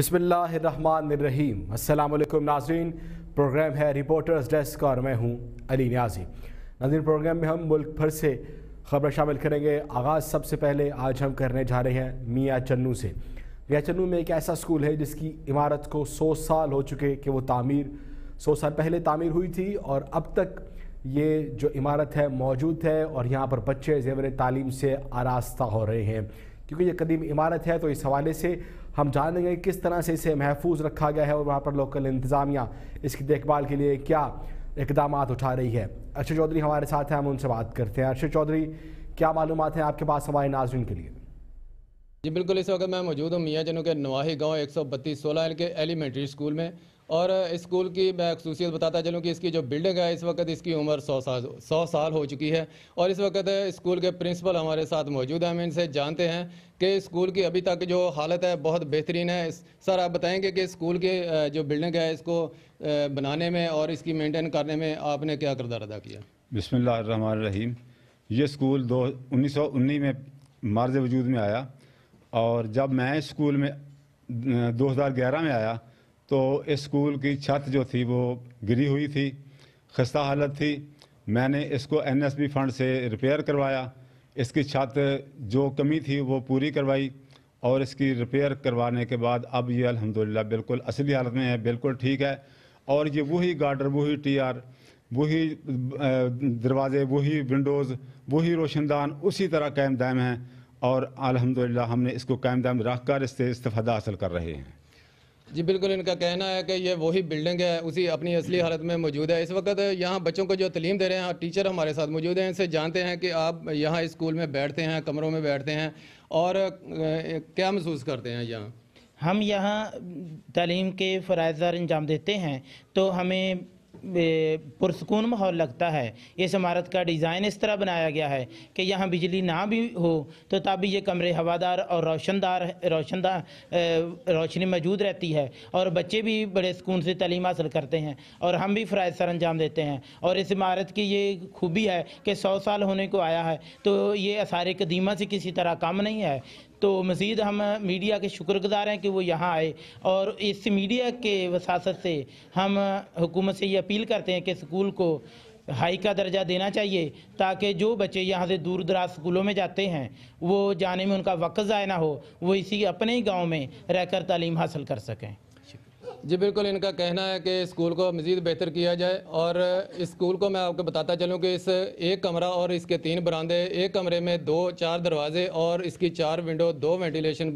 بسم اللہ الرحمن الرحیم السلام علیکم ناظرین پروگرام ہے رپورٹرز ڈیسک اور میں ہوں علی نیازی. ناظرین پروگرام میں ہم ملک بھر سے خبریں شامل کریں گے. آغاز سب سے پہلے آج ہم کرنے جا رہے ہیں میاں چنو سے. میاں چنو میں ایک ایسا سکول ہے جس کی عمارت کو سو سال ہو چکے کہ وہ تعمیر سو سال پہلے تعمیر ہوئی تھی اور اب تک یہ جو عمارت ہے موجود ہے اور یہاں پر بچے زیور تعلیم سے آراستہ ہو رہے ہیں. کیونکہ یہ قدیم عمارت ہے تو اس حوالے سے ہم جانیں گے کس طرح سے اسے محفوظ رکھا گیا ہے اور وہاں پر لوکل انتظامیہ اس کی دیکھ بھال کے لیے کیا اقدامات اٹھا رہی ہے۔ ارشد چودھری ہمارے ساتھ ہیں، ہم ان سے بات کرتے ہیں۔ ارشد چودھری، کیا معلومات ہیں آپ کے پاس ہمارے ناظرین کے لیے؟ جی بالکل، اس وقت میں موجود ہوں۔ میاں جنوں کے نواحی گاؤں ایک سو بتیس سولہ کے ایلیمنٹری اسکول میں۔ اور اسکول کی میں خصوصیت بتاتا چلوں کہ اس کی جو بلڈنگ ہے، اس وقت اس کی عمر سو سال سو سال ہو چکی ہے۔ اور اس وقت اسکول کے پرنسپل ہمارے ساتھ موجود ہیں۔ ہم ان سے جانتے ہیں کہ اسکول کی ابھی تک جو حالت ہے بہت بہترین ہے۔ سر، آپ بتائیں گے کہ اسکول کی جو بلڈنگ ہے، اس کو بنانے میں اور اس کی مینٹین کرنے میں آپ نے کیا کردار ادا کیا؟ بسم اللہ الرحمن الرحیم۔ یہ اسکول دو، انیس سو انی میں مارز وجود میں آیا۔ اور جب میں اسکول میں دو ہزار گیارہ میں آیا تو اسکول کی چھت جو تھی وہ گری ہوئی تھی، خستہ حالت تھی۔ میں نے اس کو این ایس بی فنڈ سے ریپیئر کروایا۔ اس کی چھت جو کمی تھی وہ پوری کروائی اور اس کی ریپیئر کروانے کے بعد اب یہ الحمدللہ بالکل اصلی حالت میں ہے، بالکل ٹھیک ہے۔ اور یہ وہی گارڈر، وہی ٹی آر، وہی دروازے، وہی ونڈوز، وہی روشن دان اسی طرح قائم دائم ہیں۔ اور الحمدللہ ہم نے اس کو قائم دائم رکھ کر اس سے استفادہ حاصل کر رہے ہیں۔ جی بالکل، ان کا کہنا ہے کہ یہ وہی بلڈنگ ہے، اسی اپنی اصلی حالت میں موجود ہے۔ اس وقت یہاں بچوں کو جو تعلیم دے رہے ہیں ٹیچر ہمارے ساتھ موجود ہیں۔ ان سے جانتے ہیں کہ آپ یہاں اسکول میں بیٹھتے ہیں، کمروں میں بیٹھتے ہیں اور کیا محسوس کرتے ہیں یہاں؟ ہم یہاں تعلیم کے فرائض دار انجام دیتے ہیں۔ تو ہمیں پرسکون ماحول لگتا ہے۔ اس عمارت کا ڈیزائن اس طرح بنایا گیا ہے کہ یہاں بجلی نہ بھی ہو تو تب بھی یہ کمرے ہوادار اور روشن دار روشن دار روشنی موجود رہتی ہے اور بچے بھی بڑے سکون سے تعلیم حاصل کرتے ہیں اور ہم بھی فرائض سر انجام دیتے ہیں۔ اور اس عمارت کی یہ خوبی ہے کہ سو سال ہونے کو آیا ہے تو یہ اثار قدیمہ سے کسی طرح کم نہیں ہے۔ تو مزید ہم میڈیا کے شکر گزار ہیں کہ وہ یہاں آئے اور اس میڈیا کے وساست سے ہم حکومت سے یہ اپیل کرتے ہیں کہ سکول کو ہائی کا درجہ دینا چاہیے تاکہ جو بچے یہاں سے دور دراز سکولوں میں جاتے ہیں وہ جانے میں ان کا وقت ضائع نہ ہو، وہ اسی اپنے ہی گاؤں میں رہ کر تعلیم حاصل کر سکیں۔ جی بالکل ان کا کہنا ہے کہ اسکول کو مزید بہتر کیا جائے اور اسکول کو میں آپ کو بتاتا چلوں کہ اس ایک کمرہ اور اس کے تین براندے ایک کمرے میں دو چار دروازے اور اس کی چار ونڈو دو وینٹیلیشن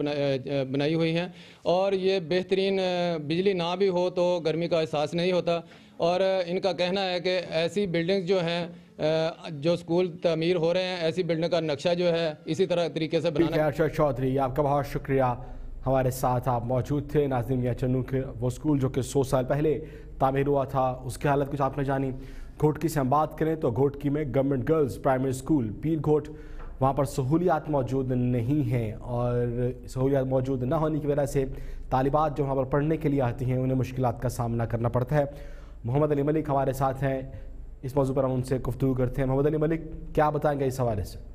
بنائی ہوئی ہیں اور یہ بہترین بجلی نہ بھی ہو تو گرمی کا احساس نہیں ہوتا اور ان کا کہنا ہے کہ ایسی بلڈنگز جو ہیں جو اسکول تعمیر ہو رہے ہیں ایسی بلڈنگ کا نقشہ جو ہے اسی طرح طریقے سے بنانا چودھری آپ کا بہت شکریہ۔ ہمارے ساتھ آپ موجود تھے۔ ناظرین یا چنو کے وہ اسکول جو کہ سو سال پہلے تعمیر ہوا تھا، اس کی حالت کچھ آپ نے جانی۔ گھوٹکی سے ہم بات کریں تو گھوٹکی میں government girls primary school Pir Goth, وہاں پر سہولیات موجود نہیں ہیں۔ اور سہولیات موجود نہ ہونے کی وجہ سے طالبات جو وہاں پر پڑھنے کے لیے آتی ہیں، انہیں مشکلات کا سامنا کرنا پڑتا ہے۔ محمد علی ملک ہمارے ساتھ ہیں۔ اس موضوع پر ہم ان سے گفتگو کرتے ہیں۔ محمد علی ملک، کیا بتائیں گے اس حوالے سے؟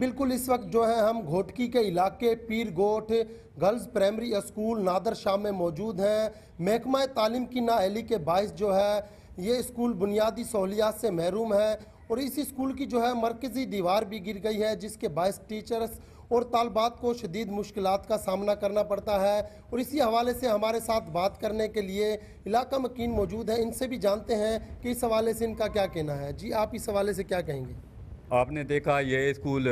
بالکل اس وقت جو ہے ہم گھوٹکی کے علاقے Pir Goth girls primary school Nadir Shah میں موجود ہیں۔ محکمہ تعلیم کی نااہلی کے باعث جو ہے یہ اسکول بنیادی سہولیات سے محروم ہے اور اس اسکول کی جو ہے مرکزی دیوار بھی گر گئی ہے، جس کے باعث ٹیچرز اور طالبات کو شدید مشکلات کا سامنا کرنا پڑتا ہے۔ اور اسی حوالے سے ہمارے ساتھ بات کرنے کے لیے علاقہ مکین موجود ہے ان سے بھی جانتے ہیں کہ اس حوالے سے ان کا کیا کہنا ہے۔ جی آپ اس حوالے سے کیا کہیں گے؟ آپ نے دیکھا یہ اسکول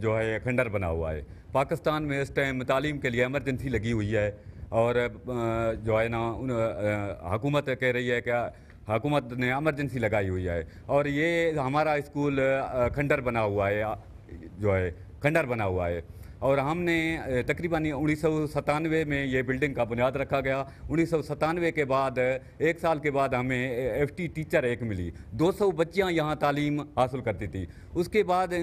جو ہے، کھنڈر بنا ہوا ہے۔ پاکستان میں اس ٹائم تعلیم کے لیے ایمرجنسی لگی ہوئی ہے۔ اور جو ہے نا حکومت کہہ رہی ہے کہ حکومت نے ایمرجنسی لگائی ہوئی ہے۔ اور یہ ہمارا اسکول کھنڈر بنا ہوا ہے۔ جو ہے، کھنڈر بنا ہوا ہے۔ اور ہم نے تقریباً انیس سو ستانوے میں یہ بلڈنگ کا بنیاد رکھا گیا۔ انیس سو ستانوے کے بعد، ایک سال کے بعد ہمیں ایف ٹی ٹیچر ایک ملی۔ دو سو بچیاں یہاں تعلیم حاصل کرتی تھی اس کے بعد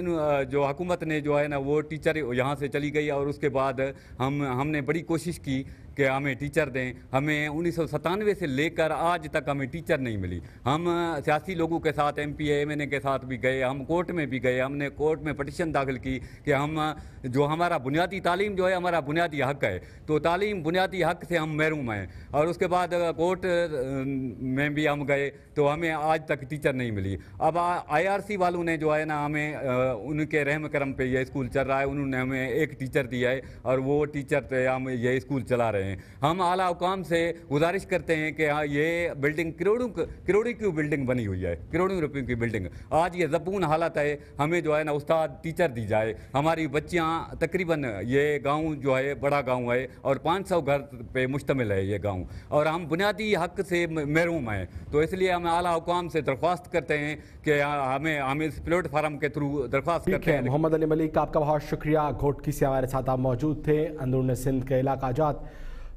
جو حکومت نے جو ہے نا، وہ ٹیچر یہاں سے چلی گئی اور اس کے بعد ہم ہم نے بڑی کوشش کی کہ ہمیں ٹیچر دیں، ہمیں انیس سو ستانوے سے لے کر آج تک ہمیں ٹیچر نہیں ملی۔ ہم سیاسی لوگوں کے ساتھ، M P A, M N A کے ساتھ بھی گئے، ہم کورٹ میں بھی گئے، ہم نے کورٹ میں پٹیشن داخل کی کہ ہم جو ہمارا بنیادی تعلیم جو ہے، ہمارا بنیادی حق ہے۔ تو تعلیم بنیادی حق سے ہم محروم ہیں۔ اور اس کے بعد کورٹ میں بھی ہم گئے تو ہمیں آج تک ٹیچر نہیں ملی۔ اب آئی آر سی والوں نے جو ہے نا ہمیں، ان کے رحم کرم پہ یہ اسکول چل رہا ہے، انہوں نے ہمیں ایک ٹیچر دیا ہے اور وہ ٹیچر پہ ہم یہ اسکول چلا رہے ہیں۔ ہم اعلیٰ حکام سے گزارش کرتے ہیں کہ ہاں یہ بلڈنگ کروڑوں کروڑی کی بلڈنگ بنی ہوئی ہے؟ کروڑوں روپے کی بلڈنگ آج یہ زبون حالت ہے ہمیں جو ہے نا استاد ٹیچر دی جائے۔ ہماری بچیاں تقریباً یہ گاؤں جو ہے بڑا گاؤں ہے اور پانچ سو گھر پہ مشتمل ہے یہ گاؤں۔ اور ہم بنیادی حق سے محروم ہیں۔ تو اس لیے ہم اعلیٰ حکام سے درخواست کرتے ہیں کہ ہمیں ہم اس پلیٹ فارم کے تھرو درخواست کرتے ہیں۔ محمد علی ملک آپ کا بہت شکریہ۔ گھوٹکی سے ہمارے ساتھ آپ موجود تھے اندرون سندھ کے علاقہ جات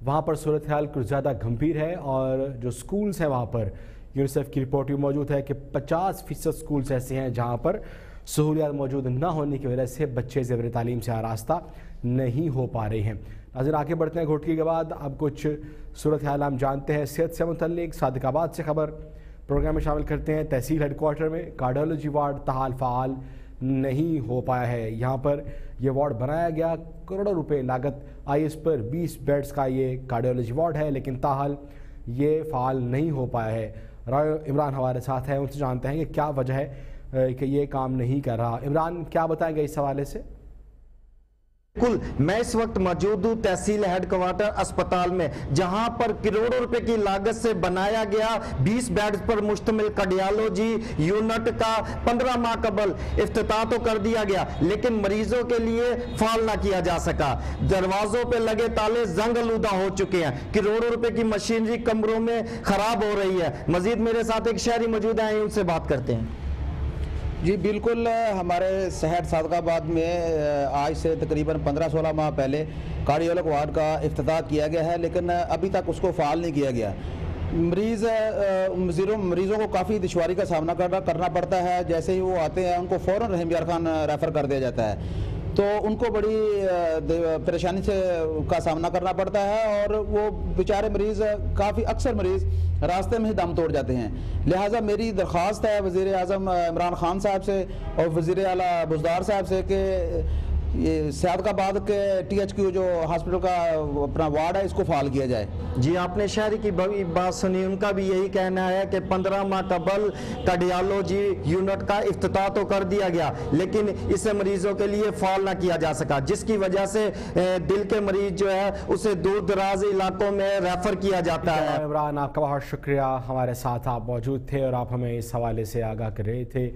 وہاں پر صورتحال کچھ زیادہ گھمبیر ہے اور جو سکولز ہیں وہاں پر، یونیسیف کی رپورٹ بھی موجود ہے کہ پچاس فیصد سکولز ایسے ہیں جہاں پر سہولیات موجود نہ ہونے کی وجہ سے بچے زیور تعلیم سے آراستہ نہیں ہو پا رہے ہیں۔ ناظرین، آگے بڑھتے ہیں گھوٹکی کے بعد اب کچھ صورتحال ہم جانتے ہیں۔ صحت سے متعلق صادق آباد سے خبر۔ پروگرام میں شامل کرتے ہیں تحصیل ہیڈ کوارٹر میں۔ کارڈیولوجی وارڈ تحال فعال نہیں ہو پایا ہے۔ یہاں پر یہ وارڈ بنایا گیا. کروڑوں روپے لاگت. آئی اس پر بیس بیڈز کا یہ کارڈیولوجی وارڈ ہے، لیکن تاحال یہ فعال نہیں ہو پایا ہے۔ رائے عمران ہمارے ساتھ ہیں، ان سے جانتے ہیں کہ کیا وجہ ہے کہ یہ کام نہیں کر رہا۔ عمران، کیا بتائیں گے اس حوالے سے؟ بالکل میں اس وقت موجود ہوں تحصیل ہیڈ کوارٹر اسپتال میں، جہاں پر کروڑوں روپے کی لاگت سے بنایا گیا بیس بیڈز پر مشتمل کارڈیالوجی یونٹ کا پندرہ ماہ قبل افتتاح تو کر دیا گیا، لیکن مریضوں کے لیے فعال نہ کیا جا سکا۔ دروازوں پہ لگے تالے زنگ الودہ ہو چکے ہیں۔ کروڑوں روپے کی مشینری کمروں میں خراب ہو رہی ہے۔ مزید میرے ساتھ ایک شہری موجود ہیں ان سے بات کرتے ہیں۔ جی بالکل، ہمارے صحت صادق آباد میں آج سے تقریباً پندرہ سولہ ماہ پہلے کارڈیولک وارڈ کا افتتاح کیا گیا ہے، لیکن ابھی تک اس کو فعال نہیں کیا گیا۔ مریض مریضوں کو کافی دشواری کا سامنا کرنا پڑتا ہے۔ جیسے ہی وہ آتے ہیں، ان کو فوراً رحم یار خان ریفر کر دیا جاتا ہے۔ تو ان کو بڑی پریشانی سے کا سامنا کرنا پڑتا ہے اور وہ بیچارے مریض، کافی اکثر مریض راستے میں ہی دم توڑ جاتے ہیں۔ لہٰذا میری درخواست ہے وزیر اعظم عمران خان صاحب سے اور وزیر اعلیٰ بزدار صاحب سے کہ یہ سیاد کا بعد کے ٹی ایچ کیو جو ہاسپٹل کا اپنا وارڈ ہے اس کو فعال کیا جائے۔ جی آپ نے شہری کی بات سنی ان کا بھی یہی کہنا ہے کہ پندرہ ماہ قبل کارڈیالوجی یونٹ کا افتتاح تو کر دیا گیا لیکن اسے مریضوں کے لیے فعال نہ کیا جا سکا جس کی وجہ سے دل کے مریض جو ہے اسے دور دراز علاقوں میں ریفر کیا جاتا ہے۔ عمران آپ کا بہت شکریہ۔ ہمارے ساتھ آپ موجود تھے اور آپ ہمیں اس حوالے سے آگاہ کر رہے تھے۔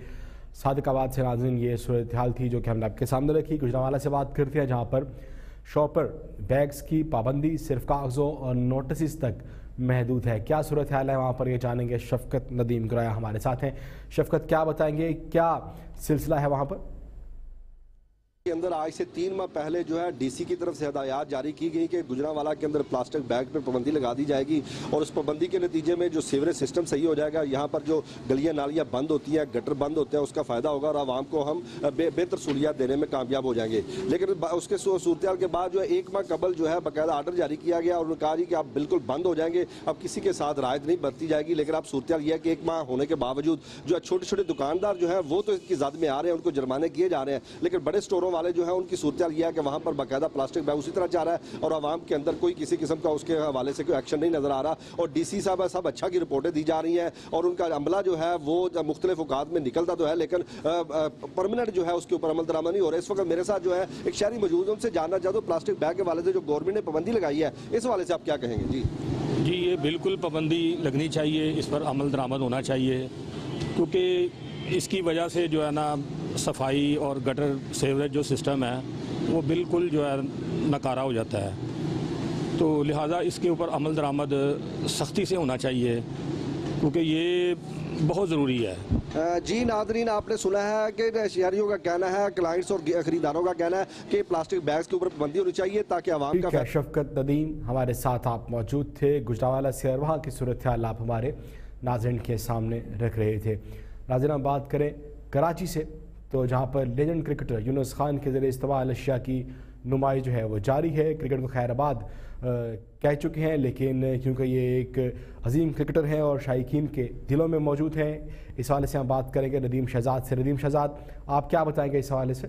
صادق آباد سے ناظرین، یہ صورتحال تھی جو کہ ہم نے آپ کے سامنے رکھی۔ کچھ حوالہ سے بات کرتے ہیں، جہاں پر شاپر بیگز کی پابندی صرف کاغذوں اور نوٹسز تک محدود ہے۔ کیا صورتحال ہے؟ وہاں پر یہ جانیں گے شفقت ندیم گرایا ہمارے ساتھ ہیں۔ شفقت، کیا بتائیں گے؟ کیا سلسلہ ہے وہاں پر؟ کے اندر آج سے تین ماہ پہلے جو ہے ڈی سی کی طرف سے ہدایات جاری کی گئی کہ گجرا والا کے اندر پلاسٹک بیگ پر پابندی لگا دی جائے گی اور اس پابندی کے نتیجے میں جو سیوریج سسٹم صحیح ہو جائے گا، یہاں پر جو گلیاں نالیاں بند ہوتی ہیں، گٹر بند ہوتے ہیں، اس کا فائدہ ہوگا اور عوام کو ہم بہتر سہولیات دینے میں کامیاب ہو جائیں گے۔ لیکن اس کے صورتحال کے بعد جو ہے ایک ماہ قبل جو ہے باقاعدہ آرڈر جاری کیا گیا اور انہوں نے کہا جی کہ آپ بالکل بند ہو جائیں گے، اب کسی کے ساتھ رعایت نہیں برتی جائے گی۔ لیکن اب صورتحال یہ ہے کہ ایک ماہ ہونے کے باوجود جو چھوٹے چھوٹے دکاندار جو ہیں وہ تو اس کی زد میں آ رہے ہیں، ان کو جرمانے کیے جا رہے ہیں۔ لیکن بڑے سٹوروں والے جو ہیں ان کی صورتحال یہ ہے کہ وہاں پر باقاعدہ پلاسٹک بیگ اسی طرح جا رہا ہے اور عوام کے اندر کوئی کسی قسم کا اس کے حوالے سے کوئی ایکشن نہیں نظر آ رہا اور ڈی سی صاحب سب اچھا کی رپورٹیں دی جا رہی ہیں اور ان کا عملہ جو ہے وہ مختلف اوقات میں نکلتا تو ہے لیکن پرمنٹ جو ہے اس کے اوپر عمل درامہ نہیں ہو رہا۔ اس وقت میرے ساتھ جو ہے ایک شہری موجود ان سے جاننا چاہتا ہوں پلاسٹک بیگ کے حوالے سے جو گورنمنٹ نے پابندی لگائی ہے، اس حوالے سے آپ کیا کہیں گے؟ جی۔ جی یہ بالکل پابندی لگنی چاہیے، اس پر عمل درآمد ہونا چاہیے۔ کیونکہ اس کی وجہ سے جو ہے نا صفائی اور گٹر سیوریج جو سسٹم ہے وہ بالکل جو ہے نکارا ہو جاتا ہے۔ تو لہٰذا اس کے اوپر عمل درآمد سختی سے ہونا چاہیے کیونکہ یہ بہت ضروری ہے۔ جی ناظرین آپ نے سنا ہے کہ شہریوں کا کہنا ہے کلائنٹس اور خریداروں کا کہنا ہے کہ پلاسٹک بیگز کے اوپر پابندی ہونی چاہیے تاکہ عوام کا شفقت ندیم ہمارے ساتھ آپ موجود تھے۔ گجراوالا سے وہاں کی صورتحال آپ ہمارے ناظرین کے سامنے رکھ رہے تھے۔ ناظرین ہم بات کریں کراچی سے۔ تو جہاں پر لیجنڈ کرکٹر یونس خان کے ذریعے استعمال اشیاء کی نمائش جو ہے وہ جاری ہے۔ کرکٹ کو خیر آباد کہہ چکے ہیں، لیکن کیونکہ یہ ایک عظیم کرکٹر ہیں اور شائقین کے دلوں میں موجود ہیں، اس حوالے سے ہم بات کریں گے ندیم شہزاد سے۔ ندیم شہزاد، آپ کیا بتائیں گے اس حوالے سے؟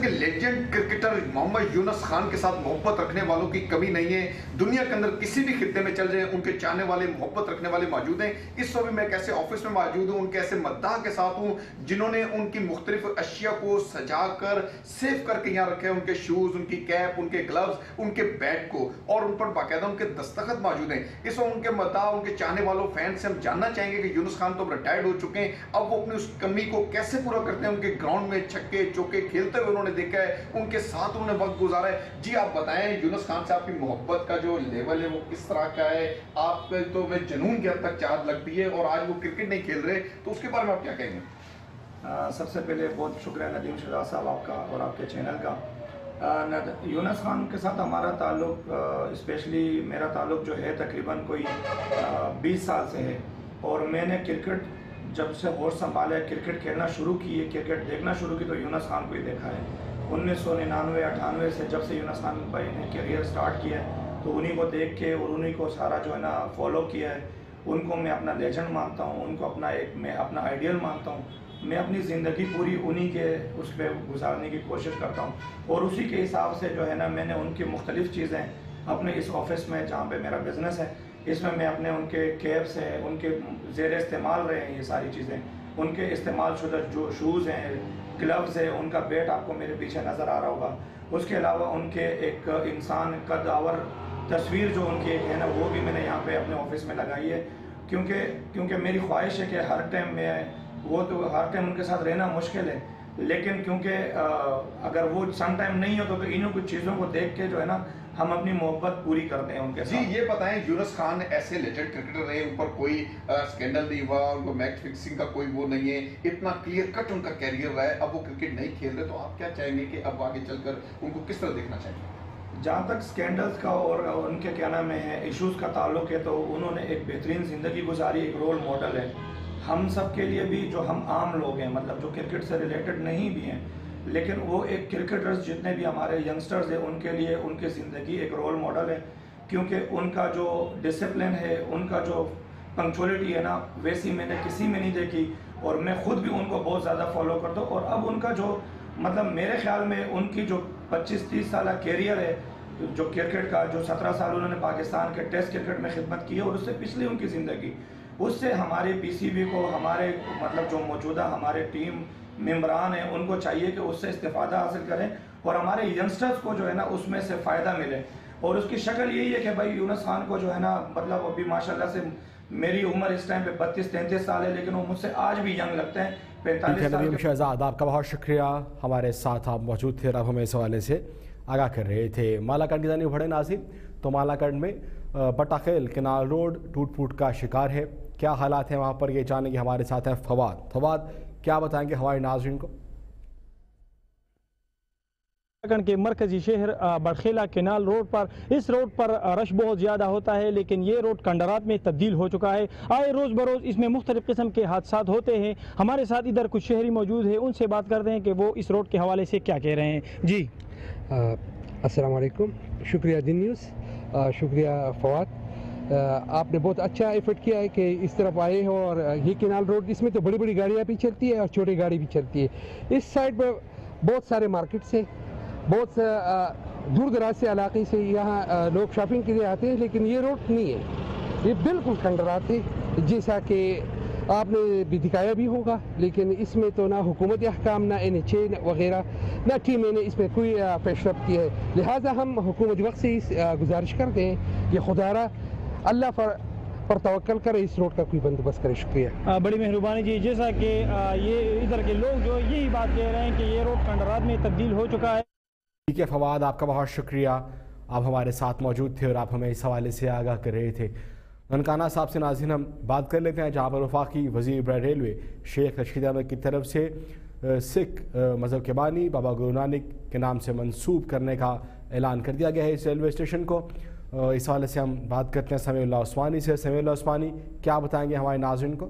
کہ لیجنڈ کرکٹر محمد یونس خان کے ساتھ محبت رکھنے والوں کی کمی نہیں ہے۔ دنیا کے اندر کسی بھی خطے میں چل جائیں، ان کے چاہنے والے محبت رکھنے والے موجود ہیں۔ اس وقت میں ایک ایسے آفس میں موجود ہوں، ان کے ایسے مداح کے ساتھ ہوں، جنہوں نے ان کی مختلف اشیاء کو سجا کر سیو کر کے یہاں رکھے۔ ان کے شوز ان کی کیپ ان کے گلوز ان کے بیٹ کو۔ اور ان پر باقاعدہ ان کے دستخط موجود ہیں۔ اس وقت ان کے مداح، ان کے چاہنے والوں فین سے ہم جاننا چاہیں گے کہ یونس خان تو ریٹائرڈ ہو چکے ہیں۔ اب وہ اپنی اس کمی کو کیسے پورا کرتے ہیں؟ ان کے گراؤنڈ میں چھکے، چوکے کھیلتے ہوئے انہوں نے دیکھا ہے، ان کے ساتھ انہوں نے وقت گزارا ہے۔ جی آپ بتائیں، یونس خان سے آپ کی محبت کا جو لیول ہے، وہ کس طرح کا ہے؟ آپ پہ تو میں جنون کی حد تک چاہت لگتی ہے اور آج وہ کرکٹ نہیں کھیل رہے، تو اس کے بارے میں آپ کیا کہیں گے؟ سب سے پہلے بہت شکریہ ندیم شہزاد صاحب آپ کا اور آپ کے چینل کا۔ یونس خان کے ساتھ ہمارا تعلق اسپیشلی میرا تعلق جو ہے، تقریباً کوئی بیس سال سے ہے۔ اور میں نے کرکٹ جب سے غور سنبھالا ہے کرکٹ کھیلنا شروع کی ہے کرکٹ دیکھنا شروع کی تو یونس خان کو ہی دیکھا ہے۔ انیس سو ننانوے، اٹھانوے سے جب سے یونس خان بھائی نے کیریئر سٹارٹ کیا ہے، تو انہی کو دیکھ کے اور انہی کو سارا جو ہے نا فالو کیا ہے۔ ان کو میں اپنا لیجنڈ مانتا ہوں، ان کو اپنا ایک میں اپنا آئیڈیل مانتا ہوں۔ میں اپنی زندگی پوری انہی کے اس پہ گزارنے کی کوشش کرتا ہوں۔ اور اسی کے حساب سے جو ہے نا میں نے ان کی مختلف چیزیں اپنے اس آفس میں جہاں پہ میرا بزنس ہے اس میں میں اپنے ان کے کیبس ہیں، ان کے زیر استعمال رہے ہیں یہ ساری چیزیں۔ ان کے استعمال شدہ جو شوز ہیں گلوز ہے ان کا بیٹ آپ کو میرے پیچھے نظر آ رہا ہوگا۔ اس کے علاوہ ان کے ایک انسان قد آور تصویر جو ان کی ایک ہے نا، وہ بھی میں نے یہاں پہ اپنے آفس میں لگائی ہے۔ کیونکہ کیونکہ میری خواہش ہے کہ ہر ٹائم میں وہ تو ہر ٹائم ان کے ساتھ رہنا مشکل ہے۔ لیکن کیونکہ اگر وہ سم ٹائم نہیں ہو تو انہوں کچھ چیزوں کو دیکھ کے جو ہے نا ہم اپنی محبت پوری کرتے ہیں ان کے جی یہ بتائیں یونس خان ایسے لیجنڈ کرکٹر رہے ان پر کوئی سکینڈل نہیں ہوا ان کو میچ فکسنگ کا کوئی وہ نہیں ہے اتنا کلیئر کٹ ان کا کیریئر رہا ہے اب وہ کرکٹ نہیں کھیل رہے تو آپ کیا چاہیں گے کہ اب آگے چل کر ان کو کس طرح دیکھنا چاہیں گے؟ جہاں تک سکینڈلز کا اور ان کے کیا نام ہے ایشوز کا تعلق ہے تو انہوں نے ایک بہترین زندگی گزاری ایک رول ماڈل ہے۔ ہم سب کے لیے بھی جو ہم عام لوگ ہیں مطلب جو کرکٹ سے ریلیٹڈ نہیں بھی ہیں، لیکن وہ ایک کرکٹرز جتنے بھی ہمارے ینگسٹرز ہیں، ان کے لیے ان کی زندگی ایک رول ماڈل ہے۔ کیونکہ ان کا جو ڈسپلن ہے، ان کا جو پنکچولیٹی ہے نا، ویسی میں نے کسی میں نہیں دیکھی۔ اور میں خود بھی ان کو بہت زیادہ فالو کرتا ہوں۔ اور اب ان کا جو مطلب میرے خیال میں ان کی جو پچیس تیس سالہ کیریئر ہے، جو کرکٹ کا، جو سترہ سال انہوں نے پاکستان کے ٹیسٹ کرکٹ میں خدمت کی ہے، اور اس سے پچھلی ان کی زندگی۔ اس سے ہمارے پی سی بی کو ہمارے مطلب جو موجودہ ہمارے ٹیم ممبران ہیں ان کو چاہیے کہ اس سے استفادہ حاصل کریں اور ہمارے ینگسٹرز کو جو ہے نا اس میں سے فائدہ ملے۔ اور اس کی شکل یہی ہے کہ بھائی یونس خان کو جو ہے نا مطلب ابھی ماشاءاللہ سے میری عمر اس ٹائم پہ بتیس تینتیس سال ہے لیکن وہ مجھ سے آج بھی ینگ لگتے ہیں پینتالیس سال شہزاد آپ کا بہت شکریہ۔ ہمارے ساتھ آپ موجود تھے رب ہمیں اس حوالے سے آگاہ کر رہے تھے۔ مالا کنڈ کی جانب بڑے ناظرین تو مالا کنڈ میں بٹاخیل کنال روڈ ٹوٹ پھوٹ کا شکار ہے۔ کیا حالات ہیں وہاں پر؟ یہ جانے گے ہمارے ساتھ ہیں فواد۔ فواد کیا بتائیں گے ہمارے ناظرین کو؟ کے مرکزی شہر بڑخیلا کینال روڈ پر۔ اس روڈ پر رش بہت زیادہ ہوتا ہے لیکن یہ روڈ کنڈرات میں تبدیل ہو چکا ہے۔ آئے روز بروز اس میں مختلف قسم کے حادثات ہوتے ہیں۔ ہمارے ساتھ ادھر کچھ شہری موجود ہیں ان سے بات کرتے ہیں کہ وہ اس روڈ کے حوالے سے کیا کہہ رہے ہیں۔ جی۔ السلام علیکم شکریہ دن نیوز۔ شکریہ فواد۔ آپ نے بہت اچھا ایفرٹ کیا ہے کہ اس طرف آئے ہو اور یہ کینال روڈ اس میں تو بڑی بڑی گاڑیاں بھی چلتی ہے اور چھوٹی گاڑی بھی چلتی ہے اس سائڈ پر بہت سارے مارکیٹس ہیں، بہت دور دراز سے علاقے سے یہاں لوگ شاپنگ کے لیے آتے ہیں، لیکن یہ روڈ نہیں ہے۔ یہ بالکل کنڈرات ہے جیسا کہ آپ نے بھی دکھایا بھی ہوگا، لیکن اس میں تو نہ حکومت احکام، نہ این ایچ اے وغیرہ، نہ ٹیم نے اس میں کوئی پیش رفت کی ہے۔ لہٰذا ہم حکومت وقت سے گزارش کرتے ہیں کہ خدارہ اللہ پر پر توکل کر اس روڈ کا کوئی بندوبست کرے شکریہ۔ بڑی مہربانی جی جیسا کہ یہ ادھر کے لوگ جو یہی بات کہہ رہے ہیں کہ یہ روڈ کنڈرات میں تبدیل ہو چکا ہے۔ ٹھیک ہے فواد آپ کا بہت شکریہ۔ آپ ہمارے ساتھ موجود تھے اور آپ ہمیں اس حوالے سے آگاہ کر رہے تھے۔ ننکانہ صاحب سے ناظرین ہم بات کر لیتے ہیں۔ جہاں پر وفاقی وزیر برائے ریلوے شیخ رشید احمد کی طرف سے سکھ مذہب کے بانی بابا گرو نانک کے نام سے منسوب کرنے کا اعلان کر دیا گیا ہے اس ریلوے اسٹیشن کو۔ اس حوالے سے ہم بات کرتے ہیں سمیع اللہ عثمانی سے۔ سمیع اللہ عثمانی کیا بتائیں گے ہمارے ناظرین کو؟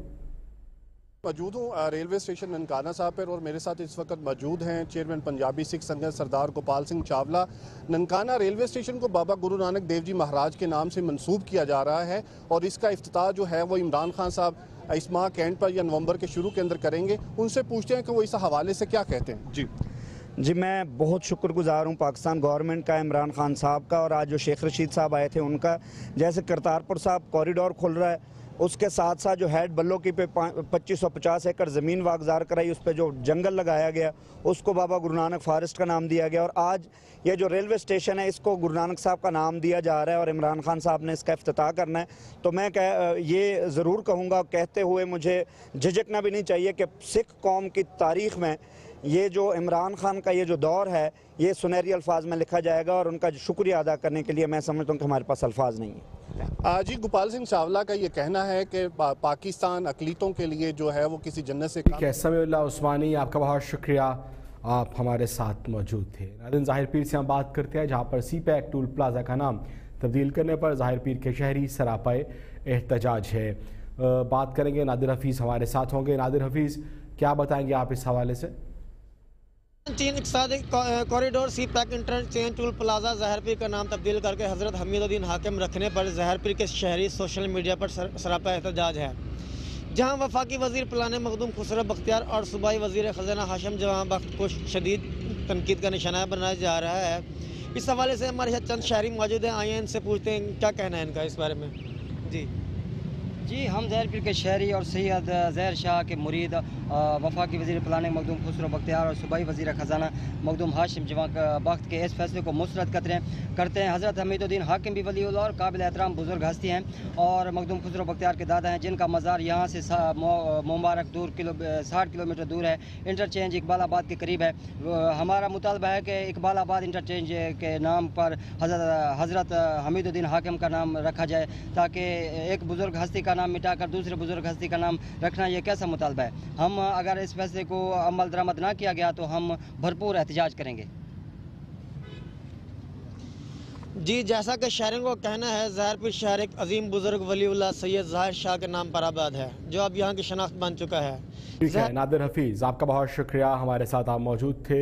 موجود ہوں ریلوے اسٹیشن ننکانہ صاحب پر اور میرے ساتھ اس وقت موجود ہیں چیئرمین پنجابی سکھ سنگت سردار گوپال سنگھ چاولہ ننکانہ ریلوے اسٹیشن کو بابا گرو نانک دیو جی مہاراج کے نام سے منسوب کیا جا رہا ہے اور اس کا افتتاح جو ہے وہ عمران خان صاحب اس ماہ کینٹ پر یا نومبر کے شروع کے اندر کریں گے۔ ان سے پوچھتے ہیں کہ وہ اس حوالے سے کیا کہتے ہیں۔ جی۔ جی میں بہت شکر گزار ہوں پاکستان گورنمنٹ کا، عمران خان صاحب کا، اور آج جو شیخ رشید صاحب آئے تھے ان کا۔ جیسے کرتارپور صاحب کوریڈور کھل رہا ہے، اس کے ساتھ ساتھ جو ہیڈ بلو کی پہ پچیس سو پچاس ایکڑ زمین واگزار کرائی، اس پہ جو جنگل لگایا گیا، اس کو بابا گرو نانک فارسٹ کا نام دیا گیا۔ اور آج یہ جو ریلوے اسٹیشن ہے، اس کو گرو نانک صاحب کا نام دیا جا رہا ہے، اور عمران خان صاحب نے اس کا افتتاح کرنا ہے۔ تو میں یہ ضرور کہوں گا کہتے ہوئے مجھے جھجکنا بھی نہیں چاہیے کہ سکھ قوم کی تاریخ میں یہ جو عمران خان کا یہ جو دور ہے یہ سنہری الفاظ میں لکھا جائے گا اور ان کا شکریہ ادا کرنے کے لیے میں سمجھتا ہوں کہ ہمارے پاس الفاظ نہیں ہیں۔ جی گوپال سنگھ چاولہ کا یہ کہنا ہے کہ پاکستان اقلیتوں کے لیے جو ہے وہ کسی جنت سے سمی اللہ عثمانی آپ کا بہت شکریہ آپ ہمارے ساتھ موجود تھے۔ ناظرین ظاہر پیر سے ہم بات کرتے ہیں جہاں پر سی پیک ٹول پلازا کا نام تبدیل کرنے پر ظاہر پیر کے شہری سراپائے احتجاج ہے۔ بات کریں گے نادر حفیظ ہمارے ساتھ ہوں گے۔ نادر حفیظ کیا بتائیں گے آپ اس حوالے سے؟ تین اقتصادی corridor CPEC interchange toll plaza Zahir Pir کا نام تبدیل کر کے حضرت حمید الدین حاکم رکھنے پر زہر پیر کے شہری سوشل میڈیا پر سراپا احتجاج ہے۔ جہاں وفاقی وزیر پلانے مخدوم خسرو بختیار اور صوبائی وزیر خزانہ ہاشم جوان بخت کو شدید تنقید کا نشانہ بنایا جا رہا ہے۔ اس حوالے سے ہمارے یہاں چند شہری موجود ہیں آئیں ان سے پوچھتے ہیں کیا کہنا ہے ان کا اس بارے میں۔ جی۔ جی ہم زہر پیر کے شہری اور سید زہر شاہ کے مرید وفاقی وزیر پلانے مخدوم خسرو بختیار اور صوبائی وزیر خزانہ مخدوم ہاشم جوان بخت کے اس فیصلے کو مسرت کرتے ہیں کرتے ہیں۔ حضرت حمید الدین حاکم بھی ولی اللہ اور قابل احترام بزرگ ہستی ہیں اور مخدوم خسرو بختیار کے دادا ہیں، جن کا مزار یہاں سے مبارک دور کلو، ساٹھ کلو میٹر دور ہے۔ انٹرچینج اقبال آباد کے قریب ہے۔ ہمارا مطالبہ ہے کہ اقبال آباد انٹرچینج کے نام پر حضرت حضرت حمید الدین حاکم کا نام رکھا جائے تاکہ ایک بزرگ ہستی کا نام مٹا کر دوسرے بزرگ ہستی کا نام رکھنا یہ کیسا مطالبہ ہے؟ ہم اگر اس فیصلے کو عمل درآمد نہ کیا گیا تو ہم بھرپور احتجاج کریں گے۔ جی جیسا کہ شہروں کو کہنا ہے ظاہر پیر شہر ایک عظیم بزرگ ولی اللہ سید ظاہر شاہ کے نام پر آباد ہے جو اب یہاں کی شناخت بن چکا ہے۔ ٹھیک ہے نادر حفیظ آپ کا بہت شکریہ۔ ہمارے ساتھ آپ موجود تھے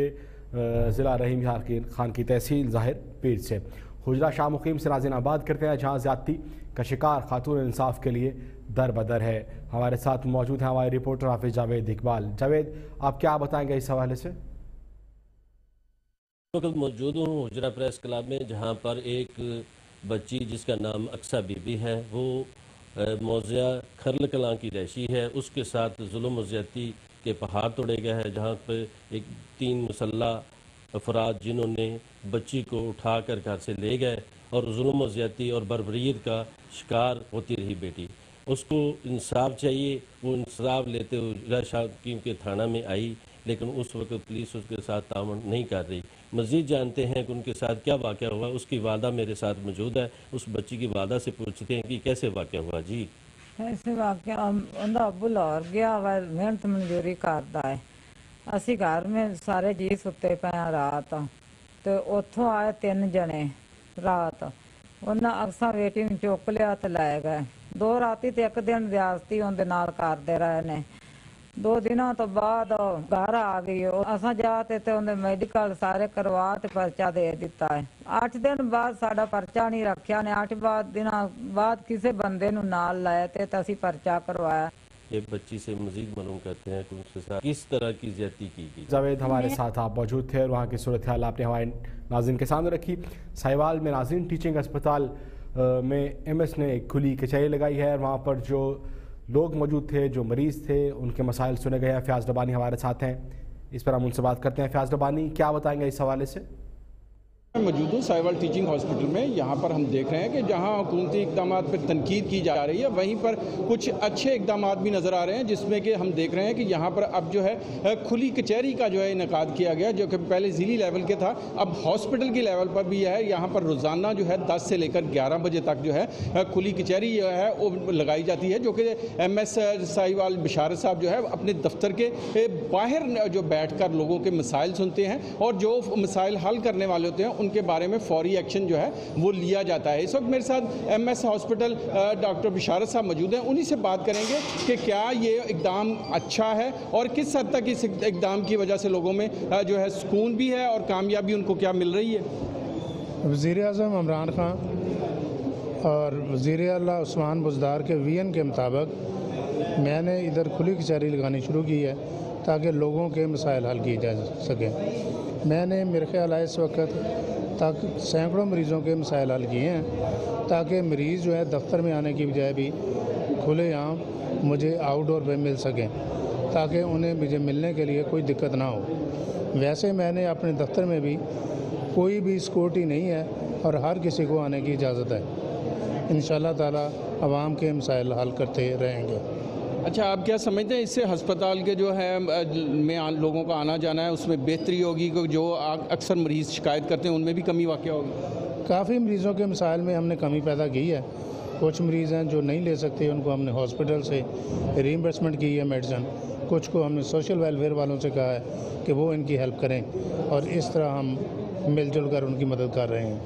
ضلع رحیم خان کی تحصیل ظاہر پیر سے۔ حجرہ شاہ مقیم سے ناظرین آباد کرتے ہیں، جہاں زیادتی کا شکار خاتون انصاف کے لیے در بدر ہے۔ ہمارے ساتھ موجود ہیں ہمارے رپورٹر حافظ جاوید اقبال۔ جاوید، آپ کیا بتائیں گے اس حوالے سے؟ وقت موجود ہوں حجرہ پریس کلاب میں، جہاں پر ایک بچی جس کا نام اکسا بی بی ہے، وہ موضع کھرل کلاں کی رہشی ہے۔ اس کے ساتھ ظلم و زیادتی کے پہاڑ توڑے گئے ہیں، جہاں پہ ایک تین مسلح افراد جنہوں نے بچی کو اٹھا کر گھر سے لے گئے اور ظلم و زیادتی اور بربریت کا شکار ہوتی رہی بیٹی۔ اس کو انصاف چاہیے۔ وہ انصاف لیتے ہوئے شاہ کے تھانہ میں آئی، لیکن اس وقت پولیس اس کے ساتھ تعاون نہیں کر رہی۔ مزید جانتے ہیں کہ ان کے ساتھ کیا واقعہ ہوا۔ اس کی والدہ میرے ساتھ موجود ہے۔ اس بچی کی والدہ سے پوچھتے ہیں کہ کیسے واقعہ ہوا؟ جی۔ ایسے واقعہ انہا ابو گیا۔ ہوا محنت منجوری کرتا ہے اسی گھر میں سارے جی ستے پہ رات تو اتھوں آئے تین جنے رات انہاں اکساں بیٹی میں چوک لیا تو لائے گئے دو راتی تے ایک دن ریاضتی ان دے نال کار دے رہے نے دو دنوں تو بعد گھر آ گئی اساں جاتے تے ان میڈیکل سارے کروا تے پرچہ دے دیتا ہے آٹھ دن بعد ساڈا پرچہ نہیں رکھیا نے آٹھ بعد دنوں بعد کسے بندے نو نال لائے تے تسی پرچہ کروایا ایک بچی سے مزید معلوم کرتے ہیں کہ اس کے ساتھ کس طرح کی زیادتی کی گئی۔ جاوید ہمارے ساتھ آپ موجود تھے اور وہاں کی صورتحال آپ نے ہمارے ناظرین کے سامنے رکھی۔ سائیوال میں ناظرین ٹیچنگ اسپتال میں ایم ایس نے ایک کھلی کچہری لگائی ہے اور وہاں پر جو لوگ موجود تھے، جو مریض تھے، ان کے مسائل سنے گئے ہیں۔ فیاض ڈبانی ہمارے ساتھ ہیں۔ اس پر ہم ان سے بات کرتے ہیں۔ فیاض ڈبانی کیا بتائیں گے اس حوالے سے؟ میں موجود ہوں سائیوال ٹیچنگ ہاسپٹل میں۔ یہاں پر ہم دیکھ رہے ہیں کہ جہاں حکومتی اقدامات پر تنقید کی جا رہی ہے، وہیں پر کچھ اچھے اقدامات بھی نظر آ رہے ہیں، جس میں کہ ہم دیکھ رہے ہیں کہ یہاں پر اب جو ہے، کھلی کچہری کا جو ہے انعقاد کیا گیا، جو کہ پہلے ضلعی لیول کے تھا، اب ہاسپٹل کی لیول پر بھی ہے۔ یہاں پر روزانہ جو ہے دس سے لے کر گیارہ بجے تک جو ہے، کھلی کچہری جو ہے، وہ لگائی جاتی ہے، جو کہ ایم ایس سائیوال بشارت صاحب جو ہے اپنے دفتر کے باہر جو بیٹھ کر لوگوں کے مسائل سنتے ہیں اور جو مسائل حل کرنے والے ہوتے ہیں ان کے بارے میں فوری ایکشن جو ہے وہ لیا جاتا ہے۔ اس وقت میرے ساتھ ایم ایس ہاسپٹل ڈاکٹر بشارت صاحب موجود ہیں۔ انہی سے بات کریں گے کہ کیا یہ اقدام اچھا ہے اور کس حد تک اس اقدام کی وجہ سے لوگوں میں جو ہے سکون بھی ہے اور کامیابی ان کو کیا مل رہی ہے؟ وزیر اعظم عمران خان اور وزیر اعلیٰ عثمان بزدار کے وی این کے مطابق میں نے ادھر کھلی کچہری لگانی شروع کی ہے تاکہ لوگوں کے مسائل حل کیے جا سکیں۔ میں نے میرے خیال ہے اس وقت تک سینکڑوں مریضوں کے مسائل حل کیے ہیں، تاکہ مریض جو ہے دفتر میں آنے کی بجائے بھی کھلے عام مجھے آؤٹ ڈور پہ مل سکیں، تاکہ انہیں مجھے ملنے کے لیے کوئی دقت نہ ہو۔ ویسے میں نے اپنے دفتر میں بھی کوئی بھی سکورٹی نہیں ہے اور ہر کسی کو آنے کی اجازت ہے۔ ان شاء اللہ تعالیٰ عوام کے مسائل حل کرتے رہیں گے۔ اچھا آپ کیا سمجھتے ہیں اس سے ہسپتال کے جو ہے میں لوگوں کا آنا جانا ہے، اس میں بہتری ہوگی جو اکثر مریض شکایت کرتے ہیں، ان میں بھی کمی واقع ہوگی؟ کافی مریضوں کے مسائل میں ہم نے کمی پیدا کی ہے۔ کچھ مریض ہیں جو نہیں لے سکتے، ان کو ہم نے ہاسپٹل سے ریمبرسمنٹ کی ہے میڈیسن کچھ کو ہم نے سوشل ویلفیئر والوں سے کہا ہے کہ وہ ان کی ہیلپ کریں اور اس طرح ہم مل جل کر ان کی مدد کر رہے ہیں۔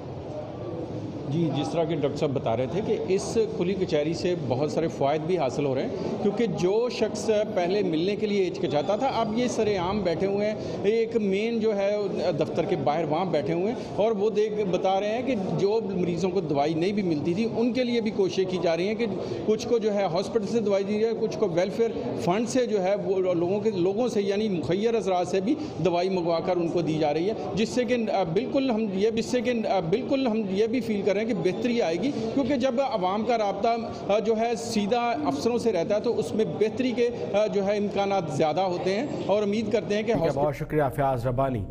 جی جس طرح کہ ڈاکٹر صاحب بتا رہے تھے کہ اس کھلی کچہری سے بہت سارے فوائد بھی حاصل ہو رہے ہیں، کیونکہ جو شخص پہلے ملنے کے لیے ہچکچاتا تھا، اب یہ سر عام بیٹھے ہوئے ہیں، ایک مین جو ہے دفتر کے باہر وہاں بیٹھے ہوئے ہیں، اور وہ دیکھ بتا رہے ہیں کہ جو مریضوں کو دوائی نہیں بھی ملتی تھی، ان کے لیے بھی کوششیں کی جا رہی ہیں کہ کچھ کو جو ہے ہاسپٹل سے دوائی دی جائے، کچھ کو ویلفیئر فنڈ سے جو ہے وہ لوگوں کے، لوگوں سے یعنی مخیر اثرات سے بھی دوائی منگوا کر ان کو دی جا رہی ہے، جس سے کہ، بالکل ہم یہ جس سے کہ بالکل ہم یہ بھی فیل کر رہے ہیں کہ بہتری آئے گی کیونکہ جب عوام کا رابطہ جو ہے سیدھا افسروں سے رہتا ہے تو اس میں بہتری کے جو ہے امکانات زیادہ ہوتے ہیں اور امید کرتے ہیں کہ بہت شکریہ فیاض ربانی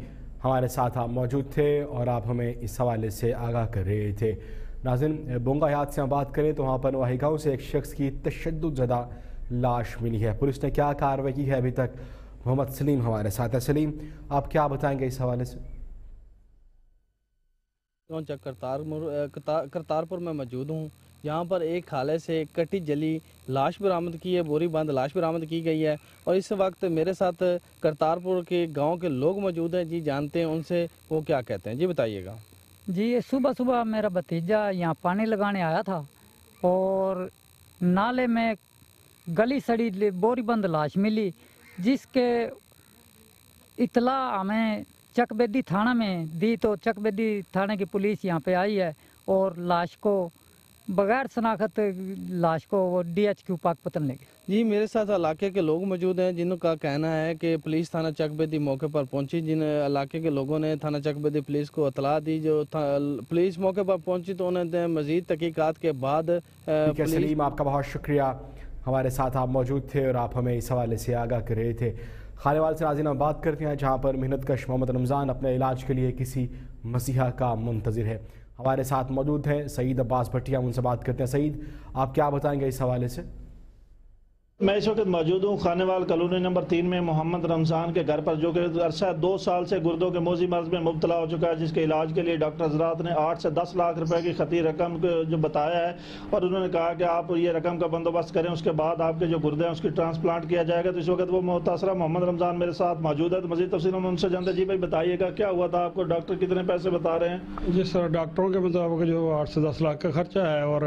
ہمارے ساتھ آپ موجود تھے اور آپ ہمیں اس حوالے سے آگاہ کر رہے تھے۔ ناظرین بونگا حیات سے ہم بات کریں تو وہاں پر نواہی گاؤں سے ایک شخص کی تشدد زدہ لاش ملی ہے۔ پولیس نے کیا کارروائی کی ہے ابھی تک؟ محمد سلیم ہمارے ساتھ ہے۔ سلیم آپ کیا بتائیں گے اس حوالے سے؟ کرتار کرتارپور میں موجود ہوں۔ یہاں پر ایک خالے سے کٹی جلی لاش برآمد کی ہے، بوری بند لاش برآمد کی گئی ہے۔ اور اس وقت میرے ساتھ کرتارپور کے گاؤں کے لوگ موجود ہیں۔ جی جانتے ہیں ان سے وہ کیا کہتے ہیں؟ جی بتائیے گا۔ جی یہ صبح صبح میرا بتیجا یہاں پانی لگانے آیا تھا اور نالے میں گلی سڑی، بوری بند لاش ملی، جس کے اطلاع ہمیں چک بیدی تھانہ میں دی تو چک بیدی تھانے کی پولیس یہاں پہ آئی ہے اور لاش کو بغیر شناخت لاش کو وہ ڈی ایچ کیو پاک پتن لے گئے۔ جی میرے ساتھ علاقے کے لوگ موجود ہیں جن کا کہنا ہے کہ پولیس تھانہ چک بیدی موقع پر پہنچی۔ جن علاقے کے لوگوں نے تھانہ چک بیدی پولیس کو اطلاع دی جو پولیس موقع پر پہنچی تو انہوں نے مزید تحقیقات کے بعد سلیم آپ کا بہت شکریہ۔ ہمارے ساتھ آپ موجود تھے اور آپ ہمیں اس حوالے سے آگاہ کر رہے تھے۔ خانے وال سے ناظرین ہم بات کرتے ہیں، جہاں پر محنت کش محمد رمضان اپنے علاج کے لیے کسی مسیحا کا منتظر ہے۔ ہمارے ساتھ موجود ہیں سعید عباس بھٹیا، ان سے بات کرتے ہیں۔ سعید، آپ کیا بتائیں گے اس حوالے سے؟ میں اس وقت موجود ہوں خانے وال کالونی نمبر تین میں محمد رمضان کے گھر پر، جو کہ عرصہ دو سال سے گردوں کے موزی مرض میں مبتلا ہو چکا ہے، جس کے علاج کے لیے ڈاکٹر حضرات نے آٹھ سے دس لاکھ روپے کی خطی رقم جو بتایا ہے، اور انہوں نے کہا کہ آپ یہ رقم کا بندوبست کریں، اس کے بعد آپ کے جو گردے ہیں، اس کی ٹرانسپلانٹ کیا جائے گا۔ تو اس وقت وہ متاثرہ محمد رمضان میرے ساتھ موجود ہے۔ تو مزید تفصیل ہم ان سے جانتے جی بھائی، بتائیے گا، کیا ہوا تھا؟ آپ کو ڈاکٹر کتنے پیسے بتا رہے ہیں؟ جی سر، ڈاکٹروں کے مطابق جو آٹھ سے دس لاکھ کا خرچہ ہے، اور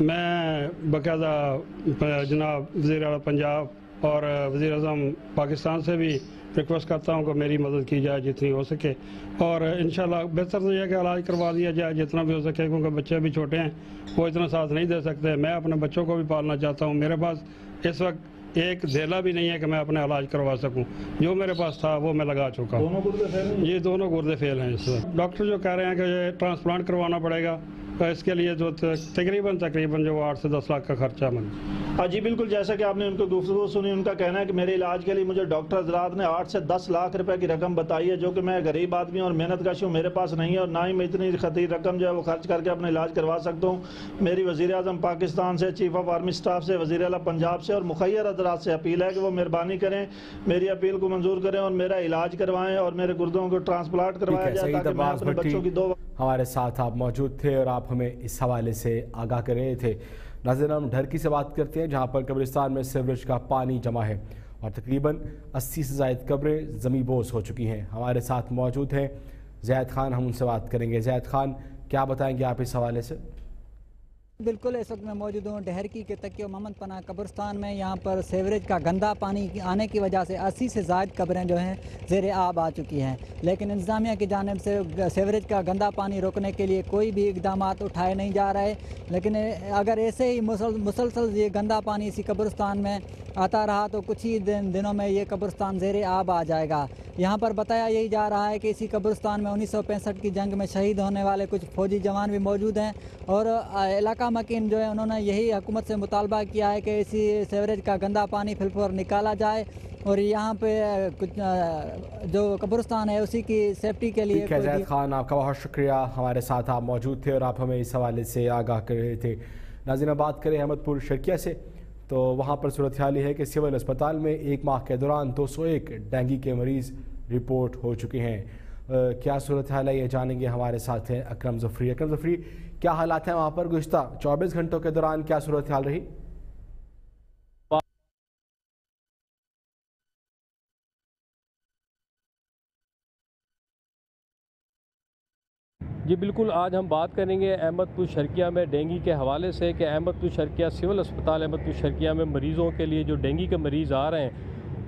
میں باقاعدہ جناب وزیر اعلیٰ پنجاب اور وزیر اعظم پاکستان سے بھی ریکویسٹ کرتا ہوں کہ میری مدد کی جائے جتنی ہو سکے اور انشاءاللہ بہتر تو یہ کہ علاج کروا دیا جائے جتنا بھی ہو سکے کیونکہ بچے بھی چھوٹے ہیں وہ اتنا ساتھ نہیں دے سکتے۔ میں اپنے بچوں کو بھی پالنا چاہتا ہوں۔ میرے پاس اس وقت ایک دھیلا بھی نہیں ہے کہ میں اپنے علاج کروا سکوں۔ جو میرے پاس تھا وہ میں لگا چکا ہوں۔ یہ دونوں گردے فیل ہیں اس وقت۔ ڈاکٹر جو کہہ رہے ہیں کہ یہ ٹرانسپلانٹ کروانا پڑے گا اس کے لیے جو تقریباً تقریباً جو آٹھ سے دس لاکھ کا خرچہ ہاں جی بالکل جیسا کہ آپ نے ان کو گفتگو سنی ان کا کہنا ہے کہ میرے علاج کے لیے مجھے ڈاکٹر حضرات نے آٹھ سے دس لاکھ روپے کی رقم بتائی ہے جو کہ میں غریب آدمی اور محنت کش ہوں میرے پاس نہیں ہے اور نہ ہی میں اتنی خطیر رقم جو ہے وہ خرچ کر کے اپنا علاج کروا سکتا ہوں۔ میری وزیر اعظم پاکستان سے چیف آف آرمی اسٹاف سے وزیر اعلیٰ پنجاب سے اور مخیر حضرات سے اپیل ہے کہ وہ مہربانی کریں میری اپیل کو منظور کریں اور میرا علاج کروائیں اور میرے گردوں کو ٹرانسپلانٹ کروایا جائے تاکہ میں اپنے بچوں کی دو ہمارے ساتھ آپ موجود تھے اور آپ ہمیں اس حوالے سے آگاہ کر رہے تھے۔ ناظرین، ہم ڈھرکی سے بات کرتے ہیں، جہاں پر قبرستان میں سیوریج کا پانی جمع ہے اور تقریباً اسی سے زائد قبریں زمیں بوس ہو چکی ہیں۔ ہمارے ساتھ موجود ہیں زید خان، ہم ان سے بات کریں گے۔ زید خان، کیا بتائیں گے آپ اس حوالے سے؟ بالکل اس وقت میں موجود ہوں ڈہرکی کے تکیہ و محمد پناہ قبرستان میں، یہاں پر سیوریج کا گندا پانی آنے کی وجہ سے اسی سے زائد قبریں جو ہیں زیر آب آ چکی ہیں۔ لیکن انتظامیہ کی جانب سے سیوریج کا گندا پانی روکنے کے لیے کوئی بھی اقدامات اٹھائے نہیں جا رہے۔ لیکن اگر ایسے ہی مسلسل یہ گندا پانی اسی قبرستان میں آتا رہا تو کچھ ہی دنوں میں یہ قبرستان زیر آب آ جائے گا۔ یہاں پر بتایا یہی جا رہا ہے کہ اسی قبرستان میں انیس سو پینسٹھ کی جنگ میں شہید ہونے والے کچھ فوجی جوان بھی موجود ہیں اور علاقہ مکین جو ہے انہوں نے یہی حکومت سے مطالبہ کیا ہے کہ اسی سیوریج کا گندا پانی فلفور نکالا جائے اور یہاں پہ کچھ جو قبرستان ہے اسی کی سیفٹی کے لیے زید خان آپ کا بہت شکریہ۔ ہمارے ساتھ آپ موجود تھے اور آپ ہمیں اس حوالے سے آگاہ کر رہے تھے۔ ناظرین بات کریں احمد پور شرکیہ سے۔ تو وہاں پر صورتحال یہ ہے کہ سول اسپتال میں ایک ماہ کے دوران دو سو ایک ڈینگی کے مریض رپورٹ ہو چکے ہیں۔ کیا صورتحال ہے یہ جانیں گے ہمارے ساتھ ہیں اکرم ظفری اکرم ظفری کیا حالات ہیں وہاں پر گزشتہ چوبیس گھنٹوں کے دوران کیا صورتحال رہی؟ جی بالکل، آج ہم بات کریں گے احمد پور شرکیہ میں ڈینگی کے حوالے سے کہ احمد پور شرکیہ سول اسپتال، احمد پور شرکیہ میں مریضوں کے لیے جو ڈینگی کے مریض آ رہے ہیں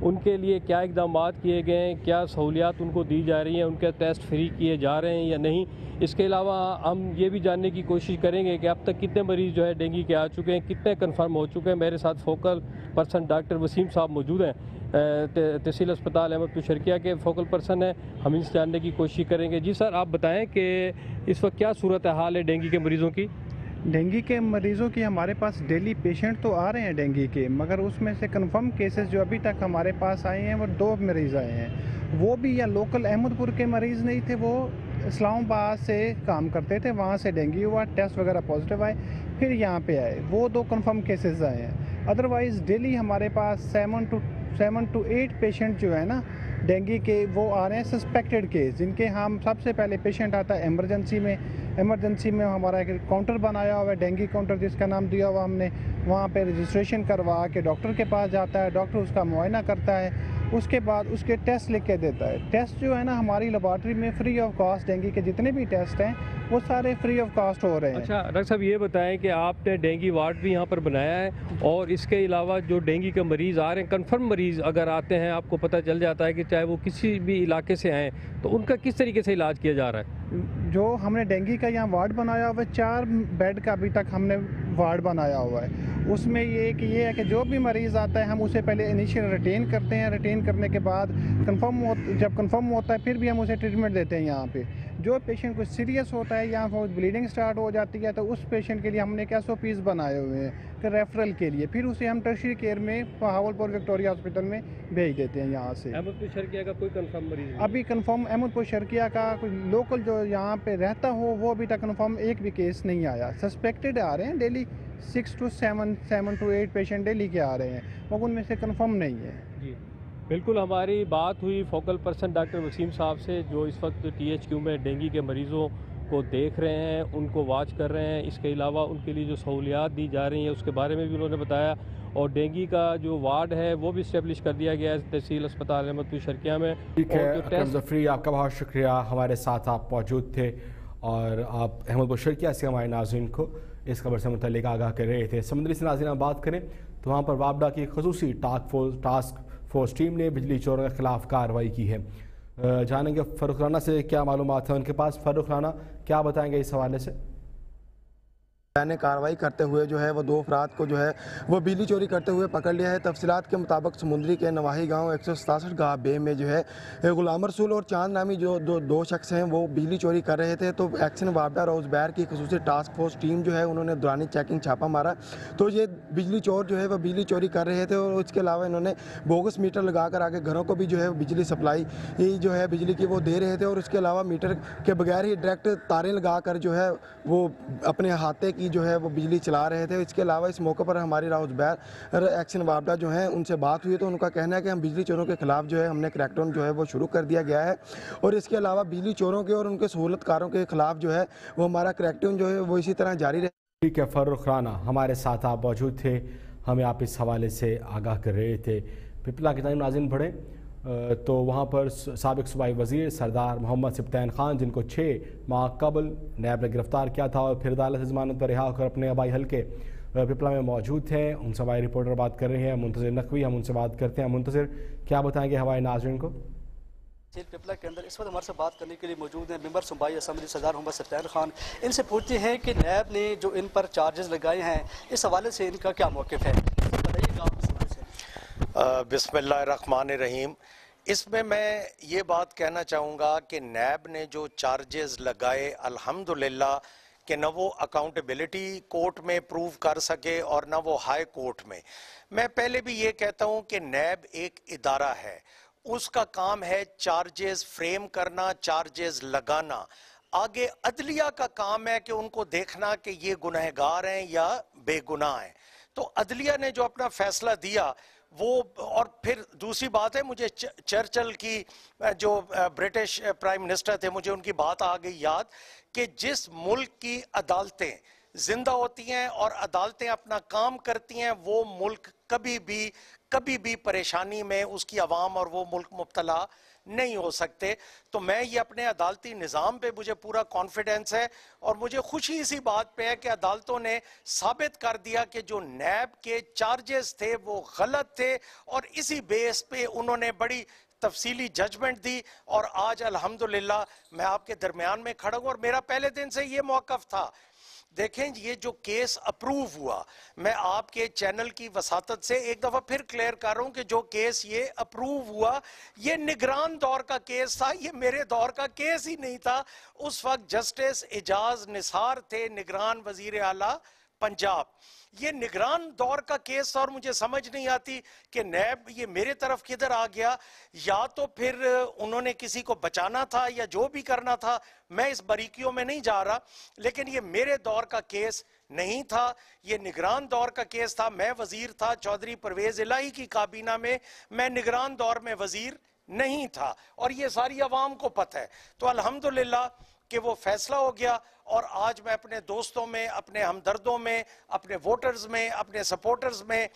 ان کے لیے کیا اقدامات کیے گئے ہیں؟ کیا سہولیات ان کو دی جا رہی ہیں؟ ان کے ٹیسٹ فری کیے جا رہے ہیں یا نہیں؟ اس کے علاوہ ہم یہ بھی جاننے کی کوشش کریں گے کہ اب تک کتنے مریض جو ہے ڈینگی کے آ چکے ہیں، کتنے کنفرم ہو چکے ہیں۔ میرے ساتھ فوکل پرسن ڈاکٹر وسیم صاحب موجود ہیں۔ تحصیل اسپتال احمد شرکیہ کے فوکل پرسن ہیں۔ ہم ان سے جاننے کی کوشش کریں گے۔ جی سر، آپ بتائیں کہ اس وقت کیا صورت حال ہے ڈینگی کے مریضوں کی؟ ڈینگی کے مریضوں کی ہمارے پاس ڈیلی پیشنٹ تو آ رہے ہیں ڈینگی کے، مگر اس میں سے کنفرم کیسز جو ابھی تک ہمارے پاس آئے ہیں، وہ دو مریض آئے ہیں۔ وہ بھی یا لوکل احمد پور کے مریض نہیں تھے، وہ اسلام آباد سے کام کرتے تھے، وہاں سے ڈینگی ہوا، ٹیسٹ وغیرہ پازیٹیو آئے، پھر یہاں پہ آئے۔ وہ دو کنفرم کیسز آئے ہیں۔ ادروائز ڈیلی ہمارے پاس seven to seven to eight patient جو ہے نا ڈینگی کے وہ آ رہے ہیں سسپیکٹڈ کیس جن کے ہم سب سے پہلے پیشنٹ آتا ہے ایمرجنسی میں۔ ایمرجنسی میں ہمارا ایک کاؤنٹر بنایا ہوا ہے، ڈینگی کاؤنٹر جس کا نام دیا ہوا ہم نے۔ وہاں پہ رجسٹریشن کروا کے ڈاکٹر کے پاس جاتا ہے، ڈاکٹر اس کا معائنہ کرتا ہے۔ اس کے بعد اس کے ٹیسٹ لکھ کے دیتا ہے۔ ٹیسٹ جو ہے نا ہماری لیبارٹری میں فری آف کاسٹ ڈینگی کے جتنے بھی ٹیسٹ ہیں وہ سارے فری آف کاسٹ ہو رہے ہیں۔ اچھا ڈاکٹر صاحب یہ بتائیں کہ آپ نے ڈینگی وارڈ بھی یہاں پر بنایا ہے اور اس کے علاوہ جو ڈینگی کے مریض آ رہے ہیں کنفرم مریض اگر آتے ہیں، آپ کو پتہ چل جاتا ہے کہ چاہے وہ کسی بھی علاقے سے آئیں، تو ان کا کس طریقے سے علاج کیا جا رہا ہے؟ جو ہم نے ڈینگی کا یہاں وارڈ بنایا ہوا ہے، چار بیڈ کا ابھی تک ہم نے وارڈ بنایا ہوا ہے۔ اس میں یہ کہ یہ ہے کہ جو بھی مریض آتا ہے، ہم اسے پہلے انیشیل ریٹین کرتے ہیں۔ ریٹین کرنے کے بعد کنفرم جب کنفرم ہوتا ہے، پھر بھی ہم اسے ٹریٹمنٹ دیتے ہیں یہاں پہ۔ جو پیشنٹ کچھ سیریس ہوتا ہے یا بلیڈنگ سٹارٹ ہو جاتی ہے تو اس پیشنٹ کے لیے ہم نے ایس او پیز بنائے ہوئے ہیں کہ ریفرل کے لیے۔ پھر اسے ہم ٹرشری کیئر میں پہاول پور وکٹوریا ہاسپٹل میں بھیج دیتے ہیں یہاں سے۔ احمد پور شرکیہ کا کوئی کنفرم مریض ابھی کنفرم احمد پور شرکیہ کا کوئی لوکل جو یہاں پہ رہتا ہو وہ ابھی تک کنفرم ایک بھی کیس نہیں آیا۔ سسپیکٹڈ آ رہے ہیں daily six to seven seven to eight patient daily کے آ رہے ہیں مگر ان میں سے کنفرم نہیں ہے۔ بالکل ہماری بات ہوئی فوکل پرسن ڈاکٹر وسیم صاحب سے جو اس وقت ٹی ایچ کیو میں ڈینگی کے مریضوں کو دیکھ رہے ہیں ان کو واچ کر رہے ہیں۔ اس کے علاوہ ان کے لیے جو سہولیات دی جا رہی ہیں اس کے بارے میں بھی انہوں نے بتایا۔ اور ڈینگی کا جو وارڈ ہے وہ بھی اسٹیبلش کر دیا گیا ہے تحصیل اسپتال احمد پور شرکیہ میں۔ ٹھیک ہے اکرم ظفری آپ کا بہت شکریہ۔ ہمارے ساتھ آپ موجود تھے۔ اور آپ احمد پور شرکیہ سے ہمارے ناظرین کو اس خبر سے متعلق آگاہ کر رہے تھے۔ سمندری سے ناظرین بات کریں تو وہاں پر وابڈا کی خصوصی ٹاسک فورس فورس ٹیم نے بجلی چوروں کے خلاف کارروائی کی ہے۔ جانیں گے فروخ رانا سے کیا معلومات ہیں؟ ان کے پاس فروخ رانا کیا بتائیں گے اس حوالے سے؟ نے کاروائی کرتے ہوئے جو ہے وہ دو افراد کو جو ہے وہ بجلی چوری کرتے ہوئے پکڑ لیا ہے۔ تفصیلات کے مطابق سمندری کے نواحی گاؤں ایک سو ستاسٹھ گاہ بے میں جو ہے غلام رسول اور چاند نامی جو دو دو شخص ہیں وہ بجلی چوری کر رہے تھے۔ تو ایکشن وابڈا روز بیر کی خصوصی ٹاسک فورس ٹیم جو ہے انہوں نے دورانی چیکنگ چھاپا مارا۔ تو یہ بجلی چور جو ہے وہ بجلی چوری کر رہے تھے اور اس کے علاوہ انہوں نے بوگس میٹر لگا کر آگے گھروں کو بھی جو ہے بجلی سپلائی جو ہے بجلی کی وہ دے رہے تھے اور اس کے علاوہ میٹر کے بغیر ہی ڈائریکٹ تاریں لگا کر جو ہے وہ اپنے ہاتھے کی جو ہے وہ بجلی چلا رہے تھے۔ اس کے علاوہ اس موقع پر ہماری راؤز بیر ایکشن وابڈا جو ہیں، ان سے بات ہوئی تو ان کا کہنا ہے کہ ہم بجلی چوروں کے خلاف جو ہے ہم نے کریکٹون جو ہے وہ شروع کر دیا گیا ہے۔ اور اس کے علاوہ بجلی چوروں کے اور ان کے سہولت کاروں کے خلاف جو ہے وہ ہمارا کریکٹون جو ہے وہ اسی طرح جاری رہے ٹھیک ہے فروخ رانا ہمارے ساتھ آپ موجود تھے۔ ہمیں آپ اس حوالے سے آگاہ کر رہے تھے۔ پپلا کے تعلیم ناظرین پڑھیں۔ تو وہاں پر سابق صوبائی وزیر سردار محمد سبتین خان، جن کو چھ ماہ قبل نیب نے گرفتار کیا تھا اور پھر عدالت ضمانت پر رہا ہو کر اپنے آبائی حلقے پپلا میں موجود تھے ان سے ہمارے رپورٹر بات کر رہے ہیں۔ منتظر نقوی، ہم ان سے بات کرتے ہیں۔ منتظر کیا بتائیں گے ہمارے ناظرین کو؟ جیل پپلا کے اندر اس وقت ہمارے سے بات کرنے کے لیے موجود ہیں ممبر صوبائی اسمبلی سردار محمد سبتین خان۔ ان سے پوچھتے ہیں کہ نیب نے جو ان پر چارجز لگائے ہیں، اس حوالے سے ان کا کیا موقف ہے؟ بسم اللہ الرحمن الرحیم۔ اس میں میں یہ بات کہنا چاہوں گا کہ نیب نے جو چارجز لگائے، الحمدللہ، کہ نہ وہ اکاؤنٹیبلٹی کورٹ میں پروف کر سکے اور نہ وہ ہائی کورٹ میں۔ میں پہلے بھی یہ کہتا ہوں کہ نیب ایک ادارہ ہے۔ اس کا کام ہے چارجز فریم کرنا چارجز لگانا۔ آگے عدلیہ کا کام ہے کہ ان کو دیکھنا کہ یہ گنہگار ہیں یا بے گناہ ہیں۔ تو عدلیہ نے جو اپنا فیصلہ دیا وہ اور پھر دوسری بات ہے، مجھے چرچل کی جو برٹش پرائم منسٹر تھے، مجھے ان کی بات آ گئی یاد کہ جس ملک کی عدالتیں زندہ ہوتی ہیں اور عدالتیں اپنا کام کرتی ہیں، وہ ملک کبھی بھی کبھی بھی پریشانی میں اس کی عوام اور وہ ملک مبتلا نہیں ہو سکتے، تو میں یہ اپنے عدالتی نظام پہ مجھے پورا کانفیڈنس ہے اور مجھے خوشی اسی بات پہ ہے کہ عدالتوں نے ثابت کر دیا کہ جو نیب کے چارجز تھے وہ غلط تھے اور اسی بیس پہ انہوں نے بڑی تفصیلی ججمنٹ دی اور آج الحمدللہ میں آپ کے درمیان میں کھڑا ہوں اور میرا پہلے دن سے یہ موقف تھا دیکھیں، یہ جو کیس اپروو ہوا، میں آپ کے چینل کی وساطت سے ایک دفعہ پھر کلیئر کر رہا ہوں کہ جو کیس یہ اپروو ہوا، یہ نگران دور کا کیس تھا، یہ میرے دور کا کیس ہی نہیں تھا۔ اس وقت جسٹس اجاز نثار تھے، نگران وزیر اعلیٰ پنجاب۔ یہ نگران دور کا کیس تھا اور مجھے سمجھ نہیں آتی کہ نیب یہ میرے طرف کدھر آ گیا۔ یا تو پھر انہوں نے کسی کو بچانا تھا یا جو بھی کرنا تھا، میں اس بریکیوں میں نہیں جا رہا۔ لیکن یہ میرے دور کا کیس نہیں تھا۔ یہ نگران دور کا کیس تھا۔ میں وزیر تھا چودری پرویز الہی کی کابینہ میں۔ میں نگران دور میں وزیر نہیں تھا۔ اور یہ ساری عوام کو پتہ ہے۔ تو الحمدللہ کہ وہ فیصلہ ہو گیا اور آج میں اپنے دوستوں میں، اپنے ہمدردوں میں، اپنے ووٹرز میں، اپنے سپورٹرز میں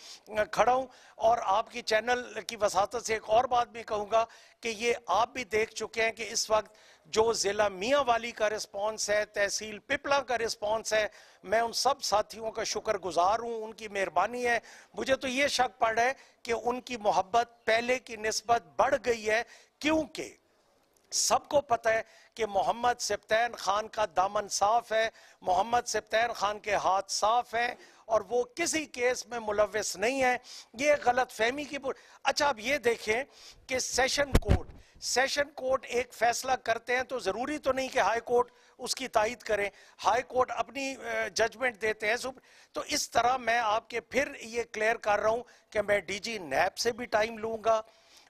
کھڑا ہوں اور آپ کی چینل کی وساطت سے ایک اور بات بھی کہوں گا کہ یہ آپ بھی دیکھ چکے ہیں کہ اس وقت جو ضلع میاں والی کا رسپانس ہے، تحصیل پپلا کا رسپانس ہے، میں ان سب ساتھیوں کا شکر گزار ہوں، ان کی مہربانی ہے۔ مجھے تو یہ شک پڑ ہے کہ ان کی محبت پہلے کی نسبت بڑھ گئی ہے۔ کیونکہ سب کو پتہ ہے کہ محمد سبتین خان کا دامن صاف ہے، محمد سبتین خان کے ہاتھ صاف ہیں اور وہ کسی کیس میں ملوث نہیں ہے یہ غلط فہمی کی اچھا اب یہ دیکھیں کہ سیشن کورٹ سیشن کورٹ ایک فیصلہ کرتے ہیں تو ضروری تو نہیں کہ ہائی کورٹ اس کی تائید کریں۔ ہائی کورٹ اپنی ججمنٹ دیتے ہیں تو اس طرح میں آپ کے پھر یہ کلیئر کر رہا ہوں کہ میں ڈی جی نیب سے بھی ٹائم لوں گا۔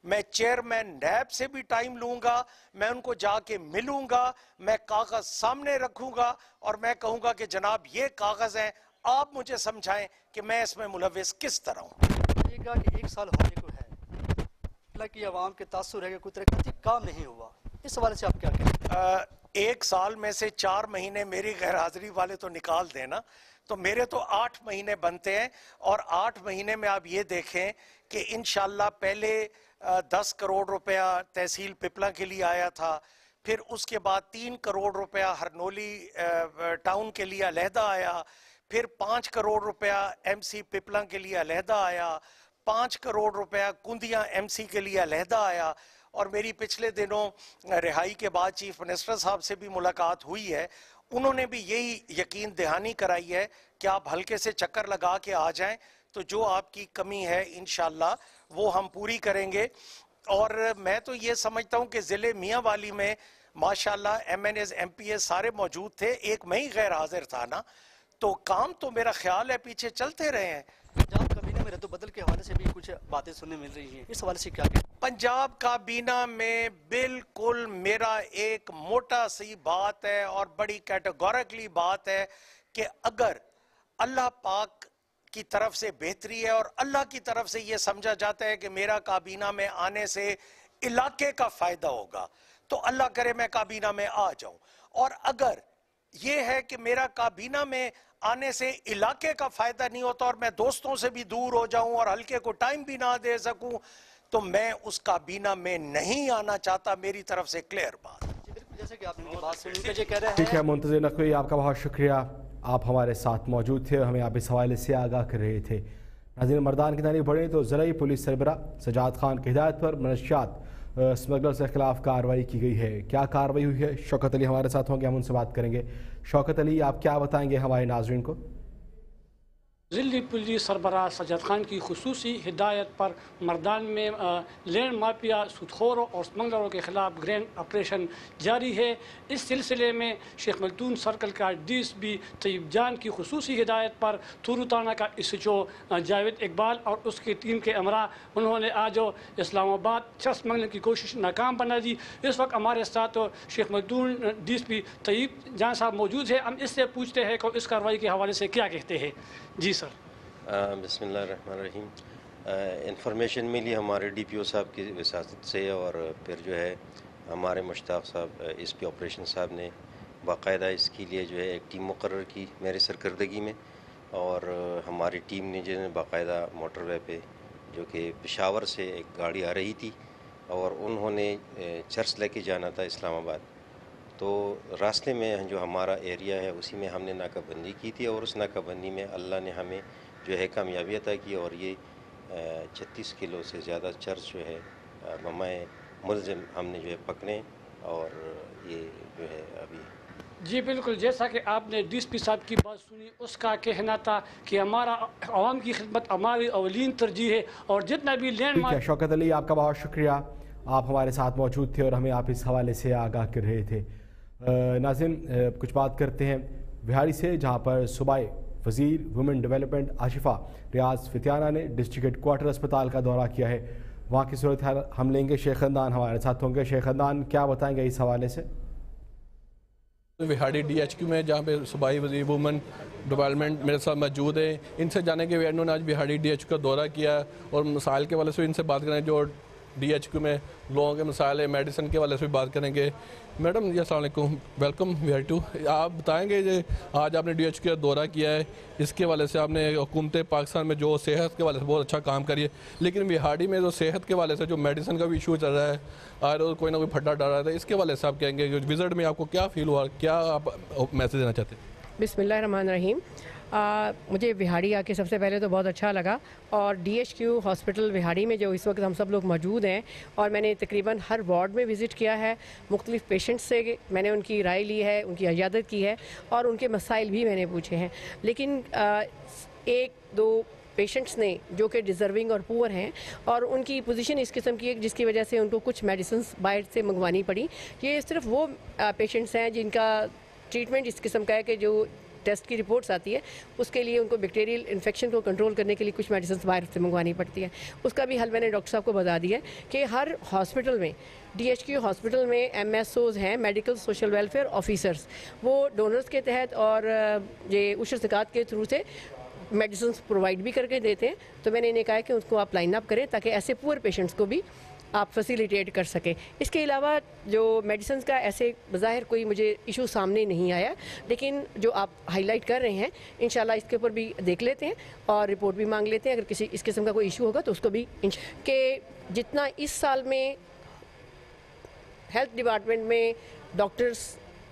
میں چیئرمین نیب سے بھی ٹائم لوں گا میں ان کو جا کے ملوں گا میں کاغذ سامنے رکھوں گا اور میں کہوں گا کہ جناب یہ کاغذ ہیں آپ مجھے سمجھائیں کہ میں اس میں ملوث کس طرح ہوں۔ کہ ایک سال ہونے کو ہے اللہ کی عوام کے تاثر ہے کہ کوئی ترقی کام نہیں ہوا۔ اس حوالے سے آپ کیا کہیں؟ ایک سال میں سے چار مہینے میری غیر حاضری والے تو نکال دینا تو میرے تو آٹھ مہینے بنتے ہیں اور آٹھ مہینے میں آپ یہ دیکھیں کہ انشاءاللہ پہلے دس کروڑ روپیہ تحصیل پپلا کے لیے آیا تھا، پھر اس کے بعد تین کروڑ روپیہ ہرنولی ٹاؤن کے لیے علیحدہ آیا، پھر پانچ کروڑ روپیہ ایم سی پپلا کے لیے علیحدہ آیا، پانچ کروڑ روپیہ کندیاں ایم سی کے لیے علیحدہ آیا۔ اور میری پچھلے دنوں رہائی کے بعد چیف منسٹر صاحب سے بھی ملاقات ہوئی ہے، انہوں نے بھی یہی یقین دہانی کرائی ہے، کہ آپ ہلکے سے چکر لگا کے آ جائیں تو جو آپ کی کمی ہے انشاءاللہ وہ ہم پوری کریں گے۔ اور میں تو یہ سمجھتا ہوں کہ ضلع میاں والی میں ماشاءاللہ M N As M P S سارے موجود تھے ایک میں ہی غیر حاضر تھا نا۔ تو کام تو میرا خیال ہے پیچھے چلتے رہے ہیں۔ پنجاب کابینہ میں رد و بدل کے حوالے سے بھی کچھ باتیں سننے مل رہی ہیں۔ اس حوالے سے کیا پنجاب کابینہ میں بالکل میرا ایک موٹا سی بات ہے اور بڑی کیٹیگورکلی بات ہے کہ اگر اللہ پاک کی طرف سے بہتری ہے اور اللہ کی طرف سے یہ سمجھا جاتا ہے کہ میرا کابینہ میں آنے سے علاقے کا فائدہ ہوگا۔ تو اللہ کرے میں کابینہ میں آ جاؤں۔ اور اگر یہ ہے کہ میرا کابینہ میں آنے سے علاقے کا فائدہ نہیں ہوتا اور میں دوستوں سے بھی دور ہو جاؤں اور ہلکے کو ٹائم بھی نہ دے سکوں تو میں اس کابینہ میں نہیں آنا چاہتا۔ میری طرف سے کلیئر بات۔ جیسے کہ آپ نے بات سنی کہ یہ کہہ رہے ٹھیک ہے منتظر نقوی آپ کا بہت شکریہ۔ آپ ہمارے ساتھ موجود تھے اور ہمیں آپ اس حوالے سے آگاہ کر رہے تھے۔ ناظرین، مردان کی تاریخ بڑھیں تو زرعی پولیس سربراہ سجاد خان کی ہدایت پر منشیات سمگلر کے خلاف کارروائی کی گئی ہے۔ کیا کارروائی ہوئی ہے؟ شوکت علی ہمارے ساتھ ہوں گے، ہم ان سے بات کریں گے۔ شوکت علی، آپ کیا بتائیں گے ہمارے ناظرین کو؟ ضلعی پولیس سربراہ سجد خان کی خصوصی ہدایت پر مردان میں لینڈ مافیا سودخوروں اور سمنگلروں کے خلاف گرینڈ آپریشن جاری ہے۔ اس سلسلے میں شیخ ملتون سرکل کا D S P Tayyab Jan کی خصوصی ہدایت پر تھانہ کا S H O Javed Iqbal اور اس کی ٹیم کے امرا انہوں نے آج اسلام آباد چرس منگلنے کی کوشش ناکام بنا دی۔ اس وقت ہمارے ساتھ شیخ ملتون ڈی ایس پی طیب جان صاحب موجود ہے ہم اس سے پوچھتے ہیں کہ اس کارروائی کے حوالے سے کیا کہتے ہیں۔ جی سر۔ بسم اللہ الرحمن الرحیم۔ انفارمیشن ملی ہمارے ڈی پی او صاحب کی وساطت سے اور پھر جو ہے ہمارے مشتاق صاحب ایس پی آپریشن صاحب نے باقاعدہ اس کے لیے جو ہے ایک ٹیم مقرر کی میرے سرکردگی میں۔ اور ہماری ٹیم نے جو ہے باقاعدہ موٹر وے پہ جو کہ پشاور سے ایک گاڑی آ رہی تھی اور انہوں نے چرچ لے کے جانا تھا اسلام آباد۔ تو راستے میں جو ہمارا ایریا ہے اسی میں ہم نے ناکہ بندی کی تھی اور اس ناکہ بندی میں اللہ نے ہمیں جو ہے کامیابی عطا کی اور یہ چھتیس کلو سے زیادہ چرچ جو ہے ممائے ملزم ہم نے جو ہے پکڑے اور یہ جو ہے ابھی۔ جی بالکل جیسا کہ آپ نے ڈی ایس پی صاحب کی بات سنی اس کا کہنا تھا کہ ہمارا عوام کی خدمت ہماری اولین ترجیح ہے اور جتنا بھی لینڈ مارک شوکت علی آپ کا بہت شکریہ۔ آپ ہمارے ساتھ موجود تھے اور ہمیں آپ اس حوالے سے آگاہ کر رہے تھے۔ ناظرین کچھ بات کرتے ہیں۔ بہاری سے، جہاں پر صوبائی وزیر وومن ڈیولپمنٹ آشفہ ریاض فتیانہ نے ڈسٹرکٹ ہیڈ کوارٹر اسپتال کا دورہ کیا ہے۔ وہاں کی صورت حال ہم لیں گے۔ شیخ خاندان ہمارے ساتھ ہوں گے۔ شیخ خاندان، کیا بتائیں گے اس حوالے سے؟ وہاڑی ڈی ایچ کیو میں، جہاں پہ صوبائی وزیر وومن ڈیولپمنٹ میرے ساتھ موجود ہیں۔ ان سے جانے کے انہوں نے آج بہاڑی ڈی ایچ کا دورہ کیا اور مسائل کے والے سے ان سے بات کریں جو ڈی ایچ کیو میں لوگوں کے مسائل ہیں میڈیسن کے والے سے بھی بات کریں گے۔ میڈم جی السلام علیکم۔ ویلکم وی آر ٹو آپ بتائیں گے جی آج آپ نے ڈی ایچ کا دورہ کیا ہے، اس کے والے سے آپ نے حکومت پاکستان میں جو صحت کے والے سے بہت اچھا کام کری ہے، لیکن بہاڑی میں جو صحت کے والے سے جو میڈیسن کا بھی ایشو چل رہا ہے آئے روز کوئی نہ کوئی پھڈا ڈال رہا تھا اس کے والے سے آپ کہیں گے وزٹ میں آپ کو کیا فیل ہوا، کیا آپ میسیج دینا چاہتے ہیں؟ بسم اللہ الرحمن الرحیم۔ مجھے بہاڑی آ کے سب سے پہلے تو بہت اچھا لگا اور ڈی ایچ کیو ہاسپٹل بہاڑی میں جو اس وقت ہم سب لوگ موجود ہیں اور میں نے تقریباً ہر وارڈ میں وزٹ کیا ہے، مختلف پیشنٹس سے میں نے ان کی رائے لی ہے، ان کی عیادت کی ہے اور ان کے مسائل بھی میں نے پوچھے ہیں۔ لیکن ایک دو پیشنٹس نے جو کہ ڈیزرونگ اور پور ہیں اور ان کی پوزیشن اس قسم کی ہے جس کی وجہ سے ان کو کچھ میڈیسنس باہر سے منگوانی پڑی۔ یہ صرف وہ پیشنٹس ہیں جن کا ٹریٹمنٹ اس قسم کا ہے کہ جو ٹیسٹ کی رپورٹس آتی ہے، اس کے لیے ان کو بیکٹیریل انفیکشن کو کنٹرول کرنے کے لیے کچھ میڈیسنس باہر سے منگوانی پڑتی ہے اس کا بھی حل میں نے ڈاکٹر صاحب کو بتا دیا ہے کہ ہر ہاسپٹل میں ڈی ایچ کیو ہاسپٹل میں ایم ایس اوز ہیں میڈیکل سوشل ویلفیئر آفیسرس وہ ڈونرز کے تحت اور یہ اشر زکات کے تھرو سے میڈیسنس پرووائڈ بھی کر کے دیتے ہیں۔ تو میں نے انہیں کہا کہ اس کو آپ لائن اپ کریں تاکہ ایسے پور پیشنٹس کو بھی آپ فیسیلیٹیٹ کر سکیں۔ اس کے علاوہ جو میڈیسنس کا ایسے بظاہر کوئی مجھے ایشو سامنے نہیں آیا، لیکن جو آپ ہائی لائٹ کر رہے ہیں، انشاءاللہ اس کے اوپر بھی دیکھ لیتے ہیں اور رپورٹ بھی مانگ لیتے ہیں۔ اگر کسی اس قسم کا کوئی ایشو ہوگا تو اس کو بھی کہ جتنا اس سال میں ہیلتھ ڈپارٹمنٹ میں ڈاکٹرز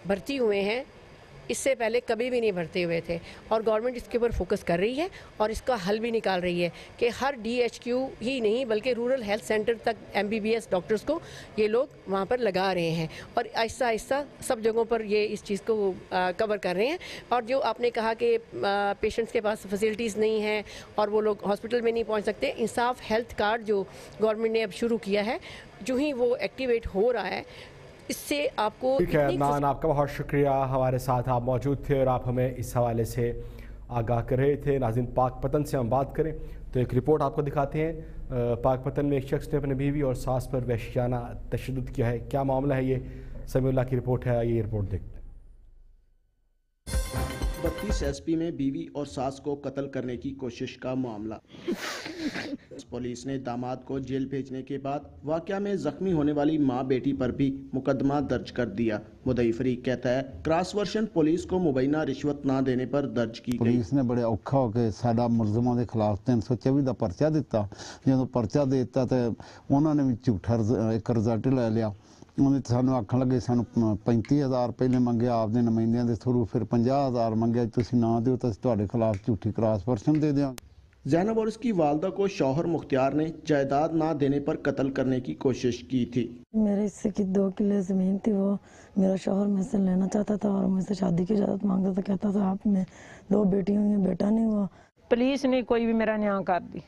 بھرتی ہوئے ہیں اس سے پہلے کبھی بھی نہیں بھرتے ہوئے تھے اور گورنمنٹ اس کے اوپر فوکس کر رہی ہے اور اس کا حل بھی نکال رہی ہے کہ ہر ڈی ایچ کیو ہی نہیں بلکہ رورل ہیلتھ سینٹر تک M B B S doctors کو یہ لوگ وہاں پر لگا رہے ہیں اور آہستہ آہستہ سب جگہوں پر یہ اس چیز کو کور کر رہے ہیں اور جو آپ نے کہا کہ پیشنٹس کے پاس فیسلٹیز نہیں ہیں اور وہ لوگ ہاسپٹل میں نہیں پہنچ سکتے، انصاف ہیلتھ کارڈ جو گورنمنٹ نے اب شروع کیا ہے، جو ہی وہ ایکٹیویٹ ہو رہا ہے اس سے آپ کو ٹھیک ہے عدنان آپ کا بہت شکریہ۔ ہمارے ساتھ آپ موجود تھے اور آپ ہمیں اس حوالے سے آگاہ کر رہے تھے۔ ناظرین پاک پتن سے ہم بات کریں تو ایک رپورٹ آپ کو دکھاتے ہیں۔ پاک پتن میں ایک شخص نے اپنے بیوی اور ساس پر وحشیانہ تشدد کیا ہے۔ کیا معاملہ ہے یہ؟ سمیع اللہ کی رپورٹ ہے۔ یہ رپورٹ دیکھتے ہیں۔ بتیس ایس پی میں بیوی اور ساس کو قتل کرنے کی کوشش کا معاملہ۔ پولیس نے داماد کو جیل بھیجنے کے بعد واقعہ میں زخمی ہونے والی ماں بیٹی پر بھی مقدمہ درج کر دیا مدعی فریق کہتا ہے کراس ورشن پولیس کو مبینہ رشوت نہ دینے پر درج کی گئی ਪੁਲਿਸ ਨੇ ਬੜੇ ਔਖਾ ਹੋ ਕੇ ਸਾਡਾ ਮੁਲਜ਼ਮਾਂ ਦੇ ਖਿਲਾਫ 324 ਦਾ ਪਰਚਾ ਦਿੱਤਾ ਜਦੋਂ ਪਰਚਾ ਦੇ ਦਿੱਤਾ ਤੇ ਉਹਨਾਂ ਨੇ ਵੀ ਝੂਠਾ ਰਿਜ਼- ਇੱਕ ਰਿਜ਼ਲਟ ਲੈ ਲਿਆ ਉਹਨੇ ਤਾਂ ਸਾਨੂੰ ਆਖਣ ਲੱਗੇ ਸਾਨੂੰ ਪ- 35000 ਪਹਿਲੇ ਮੰਗਿਆ ਆਪਦੇ ਨੁਮਾਇੰਦਿਆਂ ਦੇ ਥਰੂ ਫਿਰ 50000 ਮੰਗਿਆ ਤੁਸੀਂ ਨਾ ਦਿਓ ਤਾਂ ਅਸੀਂ ਤੁਹਾਡੇ ਖਿਲਾਫ ਝੂਠੀ ਕ੍ਰਾਸ ਵਰਸ਼ਨ ਦੇ ਦਿਆਂਗੇ زینب اور اس کی والدہ کو شوہر مختار نے جائیداد نہ دینے پر قتل کرنے کی کوشش کی تھی۔ میرے حصے کی دو کلے زمین تھی وہ میرا شوہر میں سے لینا چاہتا تھا اور مجھ سے شادی کی اجازت مانگتا تھا کہتا تھا آپ میں دو بیٹی ہوئی ہیں بیٹا نہیں ہوا۔ پولیس نے کوئی بھی میرا نیاں کر دی۔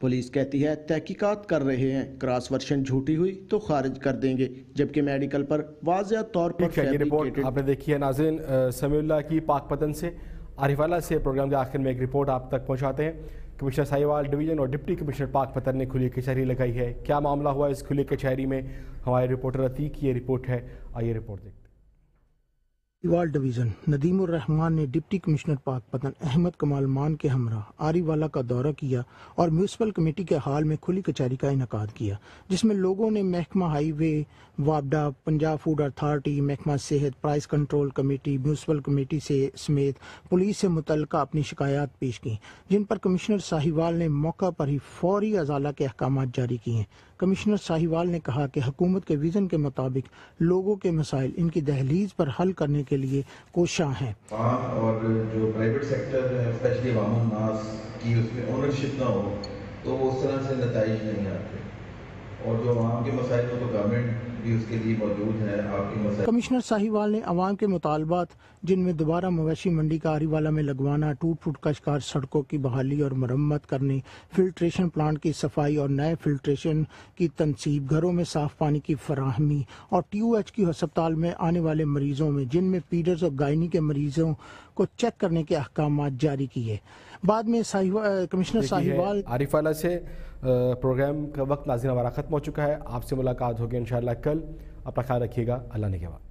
پولیس کہتی ہے تحقیقات کر رہے ہیں۔ کراس ورشن جھوٹی ہوئی تو خارج کر دیں گے جبکہ میڈیکل پر واضح طور پر یہ رپورٹ آپ نے دیکھی ہے ناظرین۔ سمیع اللہ کی پاک پتن سے عارف والا سے پروگرام کے آخر میں ایک رپورٹ آپ تک پہنچاتے ہیں۔ کمشنر سائیوال ڈویژن اور ڈپٹی کمشنر پاک پتر نے کھلی کچہری لگائی ہے۔ کیا معاملہ ہوا اس کھلی کچہری میں؟ ہمارے رپورٹر عتیق کی یہ رپورٹ ہے۔ آئیے رپورٹ دیکھتے ہیں۔ ایوال ڈویژن۔ ندیم الرحمان نے ڈپٹی کمشنر پاک پتن احمد کمال مان کے ہمراہ آری والا کا دورہ کیا اور میونسپل کمیٹی کے حال میں کھلی کچہری کا انعقاد کیا، جس میں لوگوں نے محکمہ ہائی وے، وابڈا، پنجاب فوڈ اتھارٹی، محکمہ صحت price control committee, municipal committee سے سمیت پولیس سے متعلقہ اپنی شکایات پیش کی جن پر کمشنر ساہیوال نے موقع پر ہی فوری ازالہ کے احکامات جاری کیے۔ کمشنر ساہیوال نے کہا کہ حکومت کے ویژن کے مطابق لوگوں کے مسائل ان کی دہلیز پر حل کرنے کے لیے کوشاں ہیں۔ عام اور جو پرائیویٹ سیکٹر ہے اسپیشلی عوام الناس کی اس میں اونرشپ نہ ہو، تو وہ اس طرح سے نتائج نہیں آتے۔ اور جو عوام کے مسائل تو گورنمنٹ بھی اس کے لیے موجود ہے، آپ کے مسائل کمشنر ساہیوال نے عوام کے مطالبات، جن میں دوبارہ مویشی منڈی کا آری والا میں لگوانا، ٹوٹ پھوٹ کا شکار سڑکوں کی بحالی اور مرمت کرنے فلٹریشن پلانٹ کی صفائی اور نئے فلٹریشن کی تنصیب، گھروں میں صاف پانی کی فراہمی اور ٹی او ایچ کی ہسپتال میں آنے والے مریضوں میں، جن میں پیڈرز اور گائنی کے مریضوں کو چیک کرنے کے احکامات جاری کیے۔ بعد میں کمشنر ساہیوال عارف والا سے پروگرام کا وقت ناظرین ہمارا ختم ہو چکا ہے۔ آپ سے ملاقات ہوگی انشاءاللہ کل۔ اپنا خیال رکھیے گا۔ اللہ نے کے بعد